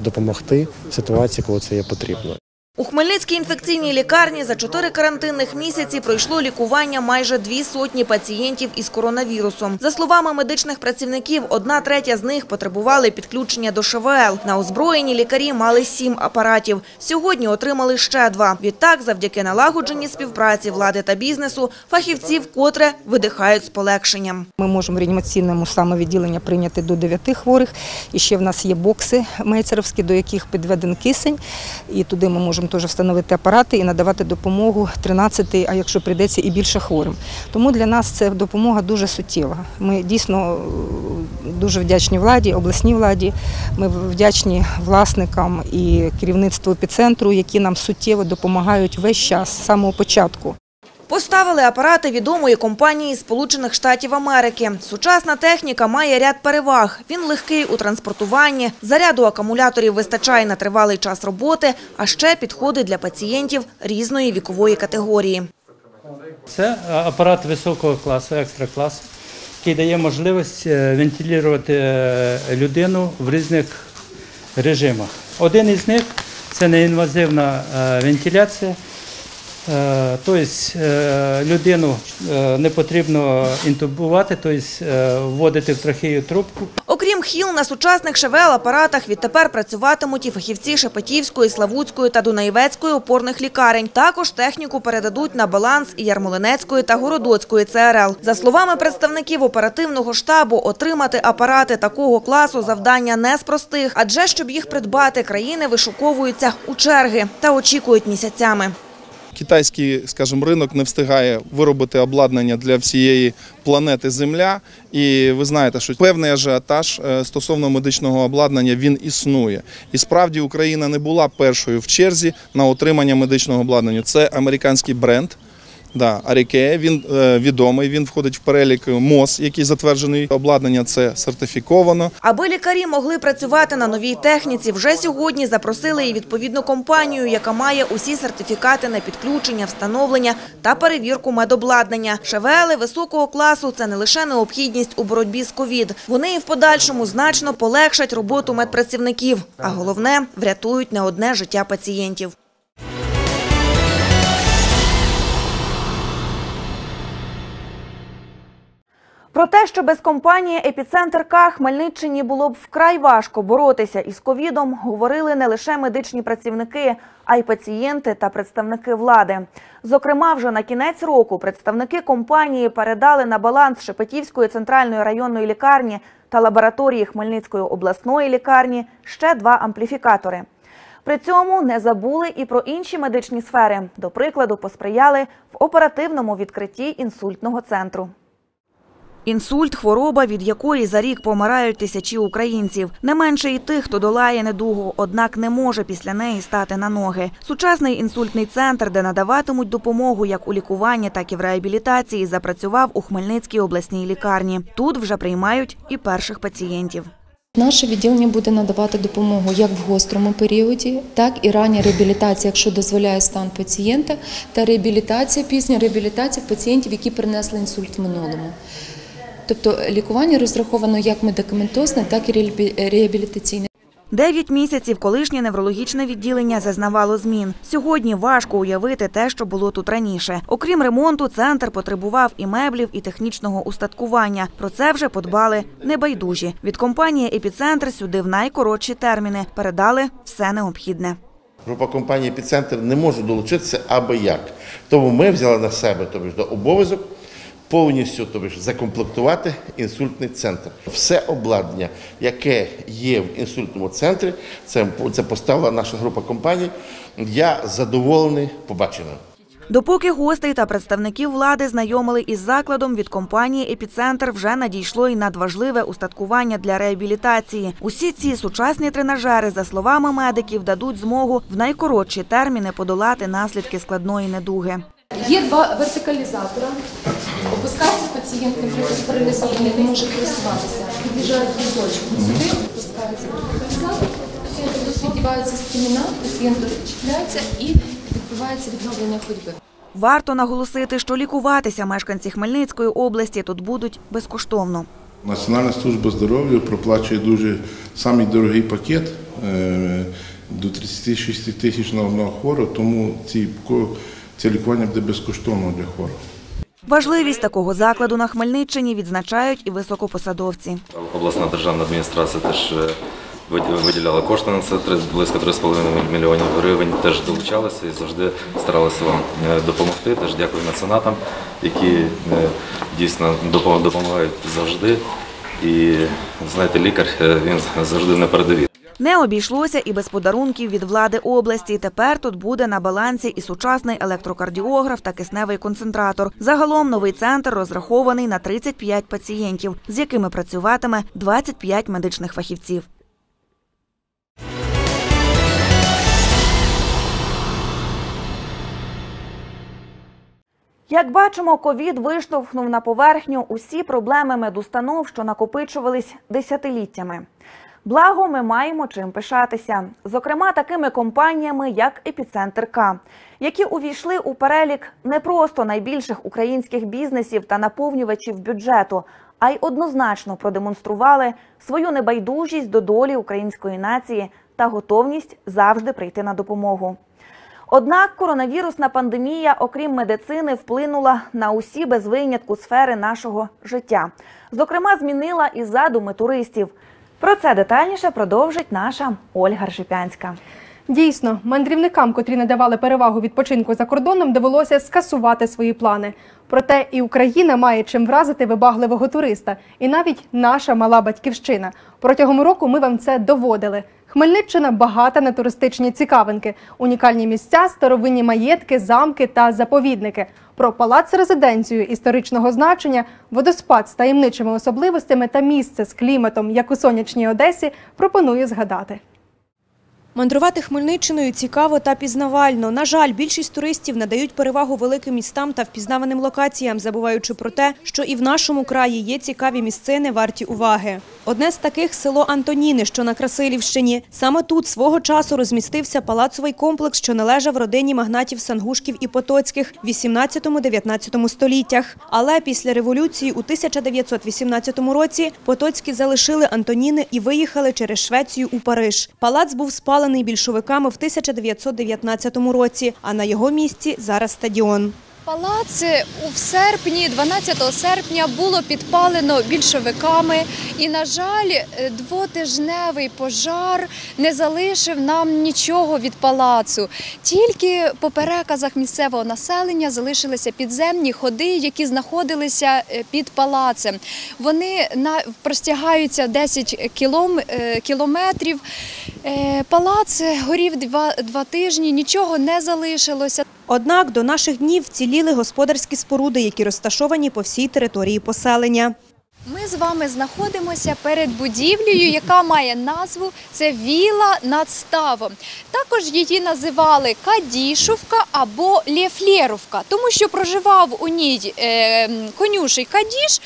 [SPEAKER 5] допомогти в ситуації, коли це є потрібно.
[SPEAKER 3] У Хмельницькій інфекційній лікарні за чотири карантинних місяці пройшло лікування майже дві сотні пацієнтів із коронавірусом. За словами медичних працівників, одна третя з них потребували підключення до ШВЛ. На озброєнні лікарі мали сім апаратів. Сьогодні отримали ще два. Відтак, завдяки налагодженій співпраці влади та бізнесу, фахівці вкотре видихають з полегшенням.
[SPEAKER 49] Ми можемо в реанімаційному саме відділенні прийняти до 9 хворих. І ще в нас є бокси мейцеровські, до яких підведен кисень. І туди ми можемо теж встановити апарати і надавати допомогу 13, а якщо прийдеться, і більше хворим. Тому для нас це допомога дуже суттєва. Ми дійсно е, дуже вдячні владі, обласній владі. Ми вдячні власникам і керівництву епіцентру, які нам суттєво допомагають весь час з самого початку.
[SPEAKER 3] Поставили апарати відомої компанії Сполучених Штатів Америки. Сучасна техніка має ряд переваг. Він легкий у транспортуванні, заряду акумуляторів вистачає на тривалий час роботи, а ще підходить для пацієнтів різної вікової категорії.
[SPEAKER 58] Це апарат високого класу, екстра класу, який дає можливість е, вентилювати е, людину в різних режимах. Один із них це неінвазивна е, вентиляція. Е, Тобто е, людину е, не потрібно інтубувати, тобто вводити в трахею трубку.
[SPEAKER 3] Окрім ХІЛ, на сучасних ШВЛ-апаратах відтепер працюватимуть і фахівці Шепетівської, Славутської та Дунаєвецької опорних лікарень. Також техніку передадуть на баланс і Ярмолинецької та Городоцької ЦРЛ. За словами представників оперативного штабу, отримати апарати такого класу завдання не з простих, адже щоб їх придбати, країни вишуковуються у черги та очікують місяцями.
[SPEAKER 59] Китайський, скажімо, ринок не встигає виробити обладнання для всієї планети Земля. І ви знаєте, що певний ажіотаж е, стосовно медичного обладнання він існує. І справді Україна не була першою в черзі на отримання медичного обладнання. Це американський бренд. Да, Арікея, він е, відомий, він входить в перелік МОЗ, який затверджений обладнання, це сертифіковано.
[SPEAKER 3] Аби лікарі могли працювати на новій техніці, вже сьогодні запросили і відповідну компанію, яка має усі сертифікати на підключення, встановлення та перевірку медобладнання. ШВЛи високого класу – це не лише необхідність у боротьбі з ковід. Вони і в подальшому значно полегшать роботу медпрацівників, а головне – врятують не одне життя пацієнтів. Про те, що без компанії «Епіцентр К» Хмельниччині було б вкрай важко боротися із ковідом, говорили не лише медичні працівники, а й пацієнти та представники влади. Зокрема, вже на кінець року представники компанії передали на баланс Шепетівської центральної районної лікарні та лабораторії Хмельницької обласної лікарні ще два ампліфікатори. При цьому не забули і про інші медичні сфери. До прикладу, посприяли в оперативному відкритті інсультного центру. Інсульт – хвороба, від якої за рік помирають тисячі українців. Не менше і тих, хто долає недугу, однак не може після неї стати на ноги. Сучасний інсультний центр, де надаватимуть допомогу як у лікуванні, так і в реабілітації, запрацював у Хмельницькій обласній лікарні. Тут вже приймають і перших пацієнтів.
[SPEAKER 60] Наше відділення буде надавати допомогу як в гострому періоді, так і рання реабілітація, якщо дозволяє стан пацієнта, та реабілітація, пісня реабілітація пацієнтів, які перенесли інсульт в минулому. Тобто лікування розраховано як медикаментозне, так і реабілітаційне.
[SPEAKER 3] Дев'ять місяців колишнє неврологічне відділення зазнавало змін. Сьогодні важко уявити те, що було тут раніше. Окрім ремонту, центр потребував і меблів, і технічного устаткування. Про це вже подбали небайдужі. Від компанії «Епіцентр» сюди в найкоротші терміни передали все необхідне.
[SPEAKER 41] Група компанії «Епіцентр» не може долучитися аби як. Тому ми взяли на себе до обов'язок повністю тобі ж, закомплектувати інсультний центр. Все обладнання, яке є в інсультному центрі, це, це поставила наша група компаній. Я задоволений побаченим.
[SPEAKER 3] Допоки гостей та представників влади знайомили із закладом, від компанії Епіцентр вже надійшло й надважливе устаткування для реабілітації. Усі ці сучасні тренажери, за словами медиків, дадуть змогу в найкоротші терміни подолати наслідки складної недуги.
[SPEAKER 61] Є два вертикалізатора. Опускається пацієнт, наприклад, паралізований, не може користуватися. Під'їжджає візочок сюди, опускається вертикалізатор, пацієнт віддівається стіміна, пацієнт чіпляється і відбувається відновлення ходьби.
[SPEAKER 3] Варто наголосити, що лікуватися мешканці Хмельницької області тут будуть безкоштовно.
[SPEAKER 62] Національна служба здоров'я проплачує дуже самий дорогий пакет е, до 36 тисяч на одного хворого, тому ці, це лікування буде безкоштовно для хворого.
[SPEAKER 3] Важливість такого закладу на Хмельниччині відзначають і високопосадовці.
[SPEAKER 63] Обласна державна адміністрація теж е, виділяла кошти на це близько 3,5 мільйонів гривень. Теж долучалися і завжди старалися вам е, допомогти. Теж дякую меценатам, які е, дійсно допомагають завжди. І знаєте, лікар він завжди на передовій.
[SPEAKER 3] Не обійшлося і без подарунків від влади області. Тепер тут буде на балансі і сучасний електрокардіограф та кисневий концентратор. Загалом новий центр розрахований на 35 пацієнтів, з якими працюватиме 25 медичних фахівців. Як бачимо, ковід виштовхнув на поверхню усі проблеми медустанов, що накопичувались десятиліттями. Благо, ми маємо чим пишатися, зокрема, такими компаніями, як Епіцентр К, які увійшли у перелік не просто найбільших українських бізнесів та наповнювачів бюджету, а й однозначно продемонстрували свою небайдужість до долі української нації та готовність завжди прийти на допомогу. Однак коронавірусна пандемія, окрім медицини, вплинула на усі без винятку сфери нашого життя. Зокрема, змінила і задуми туристів. Про це детальніше продовжить наша Ольга Ржипянська.
[SPEAKER 64] Дійсно, мандрівникам, котрі надавали перевагу відпочинку за кордоном, довелося скасувати свої плани. Проте і Україна має чим вразити вибагливого туриста, і навіть наша мала батьківщина. Протягом року ми вам це доводили. Хмельниччина багата на туристичні цікавинки, унікальні місця, старовинні маєтки, замки та заповідники. Про палац резиденцію історичного значення, водоспад з таємничими особливостями та місце з кліматом, як у сонячній Одесі, пропоную згадати.
[SPEAKER 15] Мандрувати Хмельниччиною цікаво та пізнавально. На жаль, більшість туристів надають перевагу великим містам та впізнаваним локаціям, забуваючи про те, що і в нашому краї є цікаві місцини варті уваги. Одне з таких – село Антоніни, що на Красилівщині. Саме тут свого часу розмістився палацовий комплекс, що належав родині магнатів Сангушків і Потоцьких в 18-19 століттях. Але після революції у 1918 році Потоцькі залишили Антоніни і виїхали через Швецію у Париж. Палац був спалений більшовиками в 1919 році, а на його місці зараз стадіон.
[SPEAKER 65] Палац у серпні, 12 серпня, було підпалено більшовиками, і, на жаль, двотижневий пожар не залишив нам нічого від палацу. Тільки по переказах місцевого населення залишилися підземні ходи, які знаходилися е, під палацем. Вони простягаються 10 е, кілометрів. Е, Палац горів два, два тижні, нічого не залишилося.
[SPEAKER 15] Однак до наших днів вціліли господарські споруди, які розташовані по всій території поселення.
[SPEAKER 65] Ми з вами знаходимося перед будівлею, яка має назву це Віла над ставом. Також її називали Кадішовка або Лєфлєровка, тому що проживав у ній е, конюший Кадіш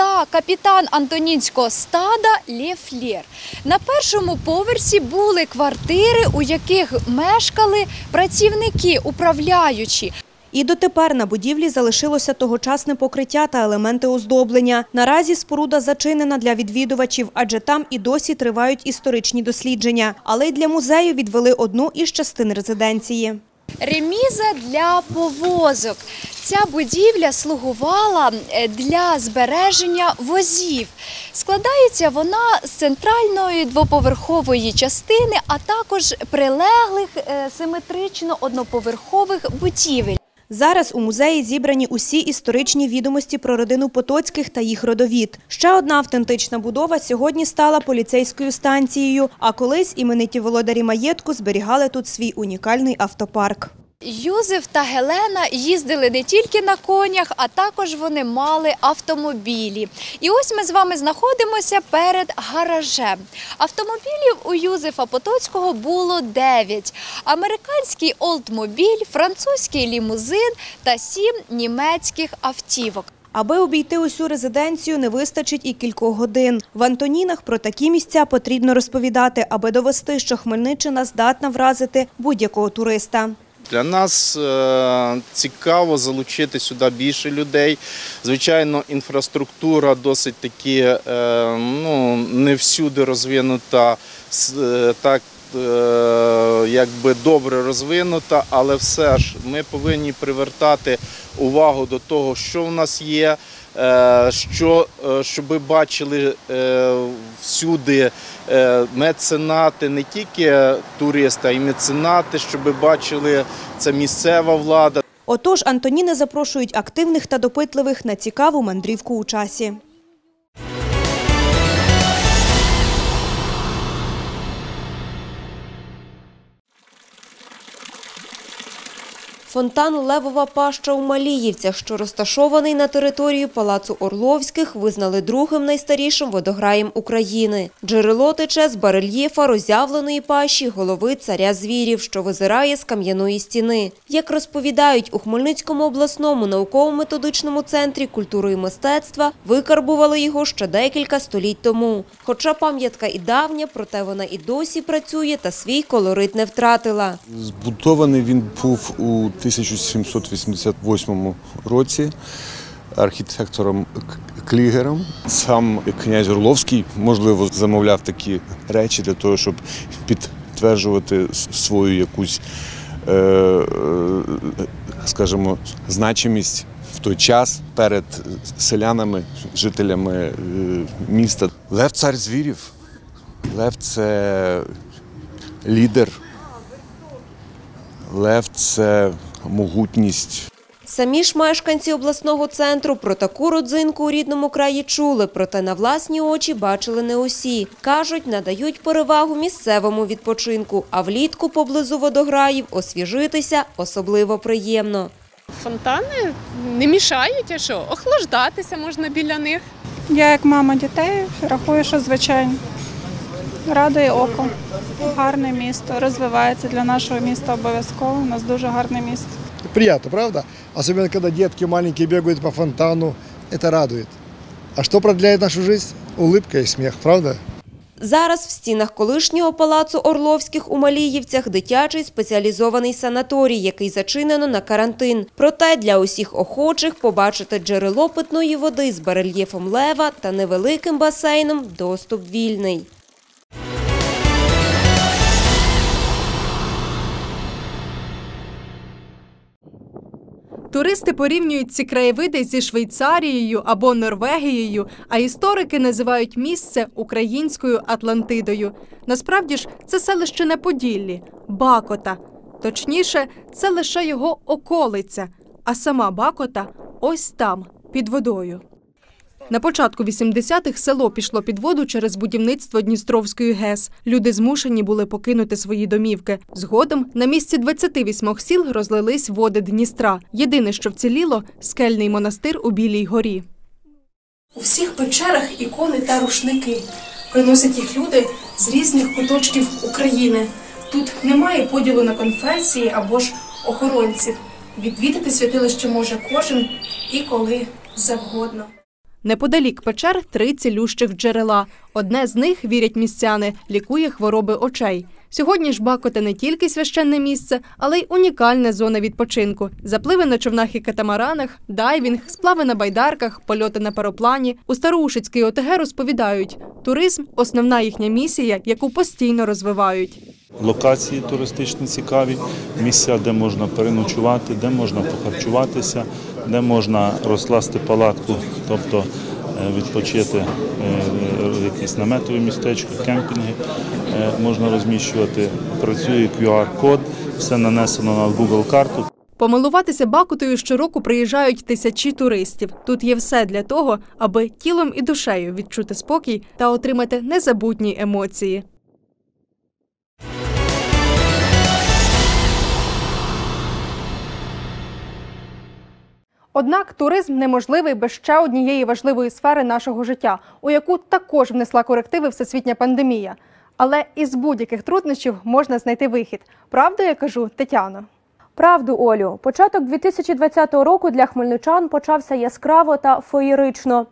[SPEAKER 65] та капітан Антонінського стада Лєфлєр. На першому поверсі були квартири, у яких мешкали працівники, управляючі.
[SPEAKER 15] І дотепер на будівлі залишилося тогочасне покриття та елементи оздоблення. Наразі споруда зачинена для відвідувачів, адже там і досі тривають історичні дослідження. Але й для музею відвели одну із частин резиденції.
[SPEAKER 65] Реміза для повозок. Ця будівля слугувала е, для збереження возів. Складається вона з центральної двоповерхової частини, а також прилеглих е, симетрично одноповерхових будівель.
[SPEAKER 15] Зараз у музеї зібрані усі історичні відомості про родину Потоцьких та їх родовід. Ще одна автентична будова сьогодні стала поліцейською станцією, а колись імениті володарі маєтку зберігали тут свій унікальний автопарк.
[SPEAKER 65] Юзеф та Гелена їздили не тільки на конях, а також вони мали автомобілі. І ось ми з вами знаходимося перед гаражем. Автомобілів у Юзефа Потоцького було 9. Американський олдмобіль, французький лімузин та 7 німецьких автівок.
[SPEAKER 30] Аби обійти усю резиденцію, не вистачить і кількох годин. В Антонінах про такі місця потрібно розповідати, аби довести, що Хмельниччина здатна вразити будь-якого туриста.
[SPEAKER 59] Для нас е, цікаво залучити сюди більше людей. Звичайно, інфраструктура досить таки е, ну, не всюди розвинута, е, так якби добре розвинута, але все ж ми повинні привертати увагу до того, що в нас є. Е, Що, е, щоб бачили е, всюди меценати, не тільки туристи, а й меценати, щоб бачили це місцева влада.
[SPEAKER 30] Отож, Антоніни запрошують активних та допитливих на цікаву мандрівку у часі. Фонтан Левова паща у Маліївцях, що розташований на території Палацу Орловських, визнали другим найстарішим водограєм України. Джерело тече з барельєфа роззявленої пащі голови царя звірів, що визирає з кам'яної стіни. Як розповідають у Хмельницькому обласному науково-методичному центрі культури і мистецтва, викарбували його ще декілька століть тому. Хоча пам'ятка і давня, проте вона і досі працює та свій колорит не втратила.
[SPEAKER 66] Збудований він був у 1788 році архітектором Клігером. Сам князь Орловський, можливо, замовляв такі речі для того, щоб підтверджувати свою якусь, е, е, скажімо, значимість в той час перед селянами, жителями е, міста. Лев цар звірів. Лев це лідер. Лев це могутність.
[SPEAKER 30] Самі ж мешканці обласного центру про таку родзинку у рідному краї чули, проте на власні очі бачили не усі. Кажуть, надають перевагу місцевому відпочинку, а влітку поблизу водограїв освіжитися особливо приємно.
[SPEAKER 67] Фонтани не мішають, а що? Охлаждатися можна біля них.
[SPEAKER 68] Я як мама дітей рахую, що звичайно. Радує око. Гарне місто, розвивається для нашого міста обов'язково. У нас дуже гарне місто.
[SPEAKER 10] Приятно, правда? Особенно, когда детки маленькие бегают по фонтану. Это радует. А что продляет нашу жизнь? Улыбка и смех, правда?
[SPEAKER 30] Зараз в стінах колишнього палацу Орловських у Маліївцях дитячий спеціалізований санаторій, який зачинено на карантин. Проте для усіх охочих побачити джерело питної води з барельєфом лева та невеликим басейном доступ вільний.
[SPEAKER 64] Туристи порівнюють ці краєвиди зі Швейцарією або Норвегією, а історики називають місце українською Атлантидою. Насправді ж, це селище на Поділлі, Бакота. Точніше, це лише його околиця, а сама Бакота ось там, під водою. На початку 80-х село пішло під воду через будівництво Дністровської ГЕС. Люди змушені були покинути свої домівки. Згодом на місці 28 сіл розлились води Дністра. Єдине, що вціліло скельний монастир у Білій горі.
[SPEAKER 69] У всіх печерах ікони та рушники. Приносять їх люди з різних куточків України. Тут немає поділу на конфесії або ж охоронців. Відвідати святилище може кожен і коли завгодно.
[SPEAKER 64] Неподалік печер три цілющих джерела. Одне з них, вірять містяни, лікує хвороби очей. Сьогодні ж Бакота не тільки священне місце, але й унікальна зона відпочинку. Запливи на човнах і катамаранах, дайвінг, сплави на байдарках, польоти на пароплані. У Староушицькій ОТГ розповідають, туризм основна їхня місія, яку постійно розвивають.
[SPEAKER 70] Локації туристичні цікаві, місця, де можна переночувати, де можна похарчуватися, де можна розкласти палатку, тобто е, відпочити е, якісь наметові містечка, кемпінги е, можна розміщувати. Працює QR-код, все нанесено на Google карту.
[SPEAKER 64] Помилуватися Бакутою щороку приїжджають тисячі туристів. Тут є все для того, аби тілом і душею відчути спокій та отримати незабутні емоції. Однак туризм неможливий без ще однієї важливої сфери нашого життя, у яку також внесла корективи всесвітня пандемія. Але із будь-яких труднощів можна знайти вихід. Правда, я кажу, Тетяно?
[SPEAKER 15] Правду, Олю, початок 2020 року для хмельничан почався яскраво та феєрично.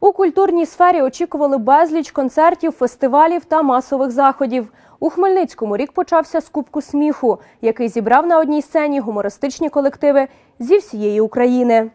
[SPEAKER 15] У культурній сфері очікували безліч концертів, фестивалів та масових заходів. У Хмельницькому рік почався з Кубку сміху, який зібрав на одній сцені гумористичні колективи зі всієї України.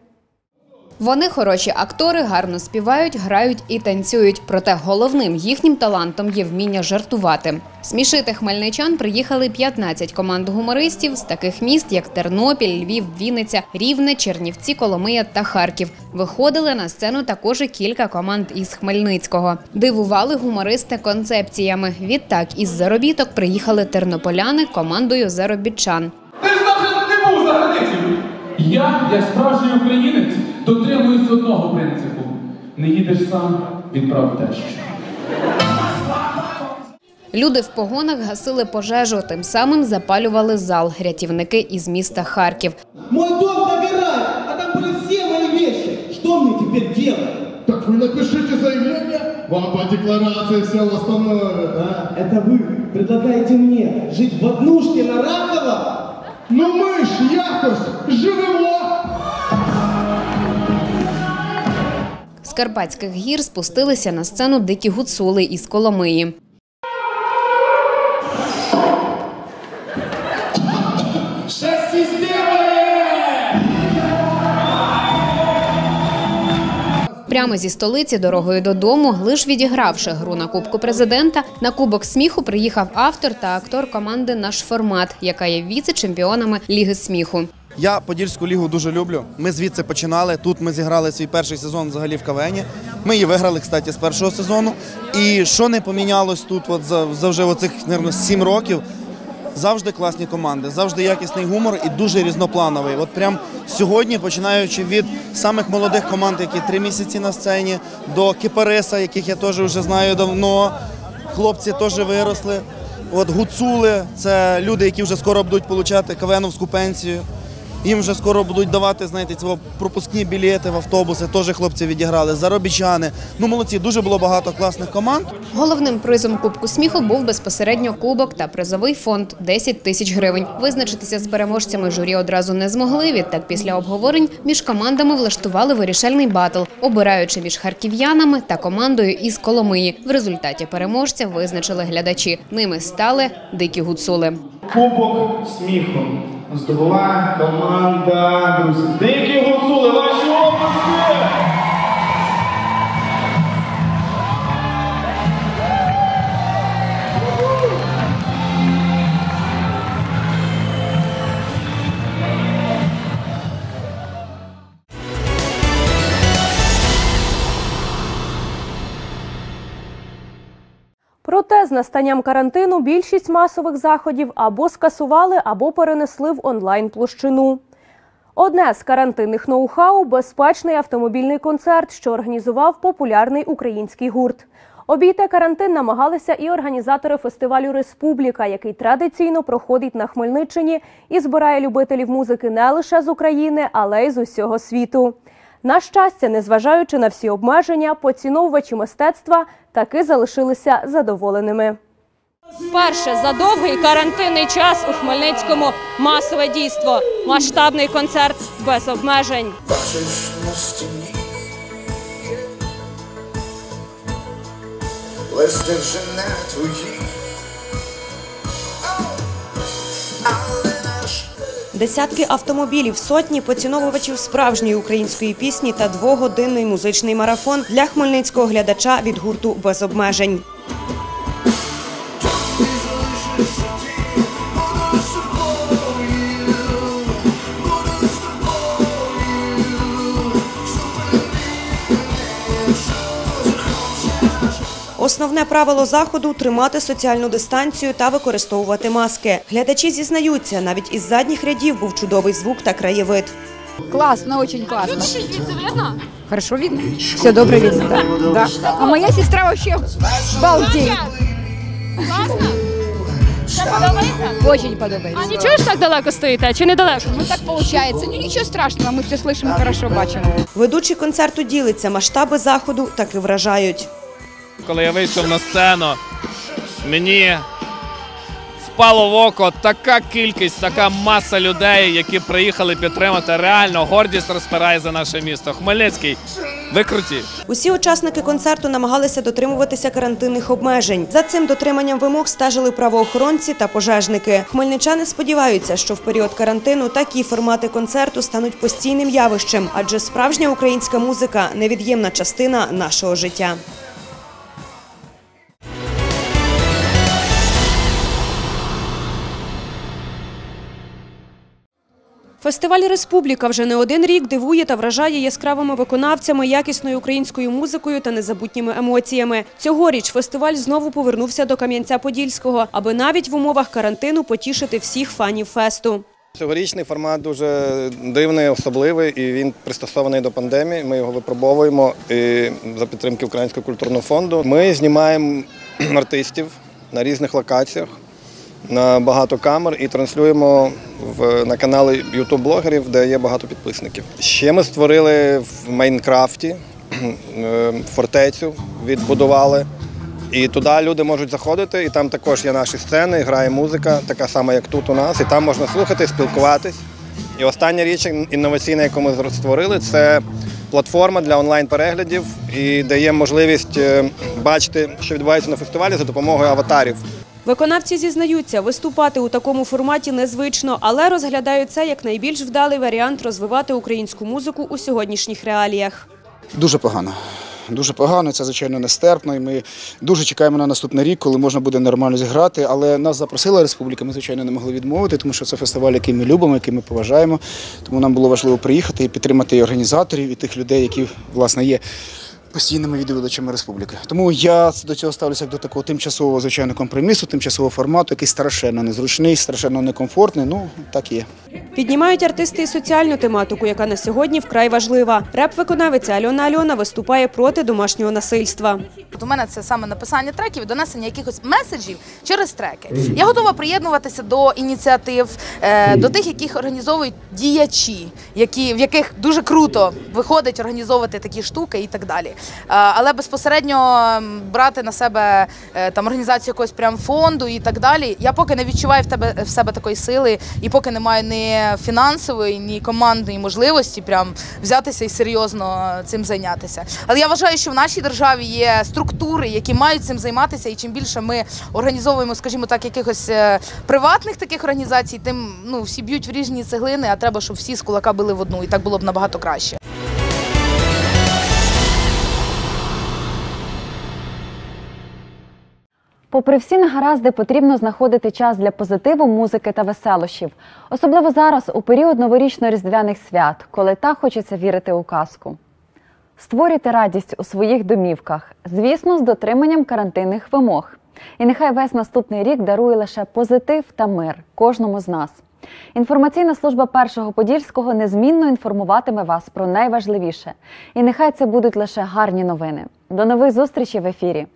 [SPEAKER 71] Вони хороші актори, гарно співають, грають і танцюють. Проте головним їхнім талантом є вміння жартувати. Смішити хмельничан приїхали 15 команд гумористів з таких міст, як Тернопіль, Львів, Вінниця, Рівне, Чернівці, Коломия та Харків. Виходили на сцену також і кілька команд із Хмельницького. Дивували гумористи концепціями. Відтак із заробіток приїхали тернополяни командою заробітчан.
[SPEAKER 72] Ти ж не був за границею. Я, як справжній українець, дотримуюсь одного принципу. Не їдеш сам, відправ тещу.
[SPEAKER 71] Люди в погонах гасили пожежу, тим самим запалювали зал. Рятівники із міста Харків.
[SPEAKER 59] Мой дом догорает, а там были все мои вещи. Что мне теперь делать?
[SPEAKER 66] Так вы напишите заявление, вам по декларации все восстановят.
[SPEAKER 59] А, это вы предлагаете мне жить в однушке на Ракова?
[SPEAKER 66] Ну ми ж якось живемо.
[SPEAKER 71] З Карпатських гір спустилися на сцену дикі гуцули із Коломиї. Прямо зі столиці дорогою додому, лиш відігравши гру на Кубку президента, на Кубок сміху приїхав автор та актор команди Наш формат, яка є віце-чемпіонами Ліги сміху.
[SPEAKER 10] Я Подільську лігу дуже люблю. Ми звідси починали. Тут ми зіграли свій перший сезон взагалі в КВНі. Ми її виграли, кстати, з першого сезону. І що не помінялось тут, от за, за вже оцих, мабуть, сім років. Завжди класні команди, завжди якісний гумор і дуже різноплановий. От прям сьогодні, починаючи від самих молодих команд, які три місяці на сцені, до Кипариса, яких я теж вже знаю давно. Хлопці теж виросли. От гуцули це люди, які вже скоро будуть отримати КВНовську пенсію. Їм вже скоро будуть давати, знаєте, цього пропускні білети в автобуси. Теж хлопці відіграли, заробітчани. Ну молодці, дуже було багато класних команд.
[SPEAKER 71] Головним призом Кубку сміху був безпосередньо кубок та призовий фонд 10 тисяч гривень. Визначитися з переможцями журі одразу не змогли. Відтак після обговорень між командами влаштували вирішальний батл, обираючи між харків'янами та командою із Коломиї. В результаті переможця визначили глядачі. Ними стали дикі гуцули.
[SPEAKER 59] Кубок сміху. Здобула команда, друзі. Деякі гуцули, ваші
[SPEAKER 15] Проте з настанням карантину більшість масових заходів або скасували, або перенесли в онлайн-площину. Одне з карантинних ноу-хау – безпечний автомобільний концерт, що організував популярний український гурт. Обійти карантин намагалися і організатори фестивалю Республіка, який традиційно проходить на Хмельниччині і збирає любителів музики не лише з України, але й з усього світу. На щастя, незважаючи на всі обмеження, поціновувачі мистецтва таки залишилися задоволеними. Перше за довгий карантинний час у Хмельницькому масове дійство, масштабний концерт без обмежень.
[SPEAKER 73] Листи вже не твої.
[SPEAKER 74] Десятки автомобілів, сотні поціновувачів справжньої української пісні та двогодинний музичний марафон для хмельницького глядача від гурту без обмежень. Основне правило заходу тримати соціальну дистанцію та використовувати маски. Глядачі зізнаються, навіть із задніх рядів був чудовий звук та краєвид.
[SPEAKER 65] Классно, очень классно. Хорошо видно? Все добре видно, да. да. А моя сестра вообще балдеет. подобається? Очень подобається.
[SPEAKER 75] А нічого ж так далеко стоїте, чи недалеко?
[SPEAKER 65] Ну так виходить. Ну нічого страшного, ми все слышимо, хорошо бачимо.
[SPEAKER 15] Ведучий концерту ділиться, масштаби заходу таки вражають.
[SPEAKER 70] Коли я вийшов на сцену, мені впало в око така кількість, така маса людей, які приїхали підтримати. Реально гордість розпирає за наше місто. Хмельницький, ви круті.
[SPEAKER 15] Усі учасники концерту намагалися дотримуватися карантинних обмежень. За цим дотриманням вимог стежили правоохоронці та пожежники. Хмельничани сподіваються, що в період карантину такі формати концерту стануть постійним явищем, адже справжня українська музика невід'ємна частина нашого життя. Фестиваль Республіка вже не один рік дивує та вражає яскравими виконавцями, якісною українською музикою та незабутніми емоціями. Цьогоріч фестиваль знову повернувся до Кам'янця-Подільського, аби навіть в умовах карантину потішити всіх фанів фесту.
[SPEAKER 66] Цьогорічний формат дуже дивний, особливий, і він пристосований до пандемії. Ми його випробовуємо за підтримки Українського культурного фонду. Ми знімаємо артистів на різних локаціях, на багато камер і транслюємо в, на канали ютуб-блогерів, де є багато підписників. Ще ми створили в Майнкрафті е, фортецю, відбудували. І туди люди можуть заходити, і там також є наші сцени, грає музика, така сама, як тут у нас. І там можна слухати, спілкуватись. І остання річ інноваційна, яку ми створили, це платформа для онлайн-переглядів і дає можливість е, бачити, що відбувається на фестивалі за допомогою аватарів.
[SPEAKER 15] Виконавці зізнаються, виступати у такому форматі незвично, але розглядають це як найбільш вдалий варіант розвивати українську музику у сьогоднішніх реаліях.
[SPEAKER 10] Дуже погано. Дуже погано, це звичайно нестерпно. І ми дуже чекаємо на наступний рік, коли можна буде нормально зіграти. Але нас запросила республіка. Ми звичайно не могли відмовити, тому що це фестиваль, який ми любимо, який ми поважаємо. Тому нам було важливо приїхати і підтримати і організаторів, і тих людей, які власне є постійними відвідувачами республіки. Тому я до цього ставлюся як до такого тимчасового звичайно компромісу, тимчасового формату, який страшенно незручний, страшенно некомфортний. Ну так і є.
[SPEAKER 15] Піднімають артисти і соціальну тематику, яка на сьогодні вкрай важлива. Реп-виконавиця Альона Альона виступає проти домашнього насильства.
[SPEAKER 76] От у мене це саме написання треків, і донесення якихось меседжів через треки. Я готова приєднуватися до ініціатив, е, до тих, яких організовують діячі, які, в яких дуже круто виходить організовувати такі штуки і так далі. Е, але безпосередньо брати на себе е, там організацію якогось прям фонду і так далі. Я поки не відчуваю в тебе в себе такої сили, і поки не маю ні фінансової, ні командної можливості прям взятися і серйозно цим зайнятися. Але я вважаю, що в нашій державі є структури, які мають цим займатися, і чим більше ми організовуємо, скажімо так, якихось е, приватних таких організацій, тим ну всі б'ють в різні цеглини, а треба, щоб всі з кулака били в одну, і так було б набагато краще.
[SPEAKER 1] Попри всі негаразди, потрібно знаходити час для позитиву, музики та веселощів, особливо зараз, у період новорічно-різдвяних свят, коли так хочеться вірити у казку. Створюйте радість у своїх домівках, звісно, з дотриманням карантинних вимог. І нехай весь наступний рік дарує лише позитив та мир кожному з нас. Інформаційна служба першого подільського незмінно інформуватиме вас про найважливіше. І нехай це будуть лише гарні новини. До нових зустрічей в ефірі.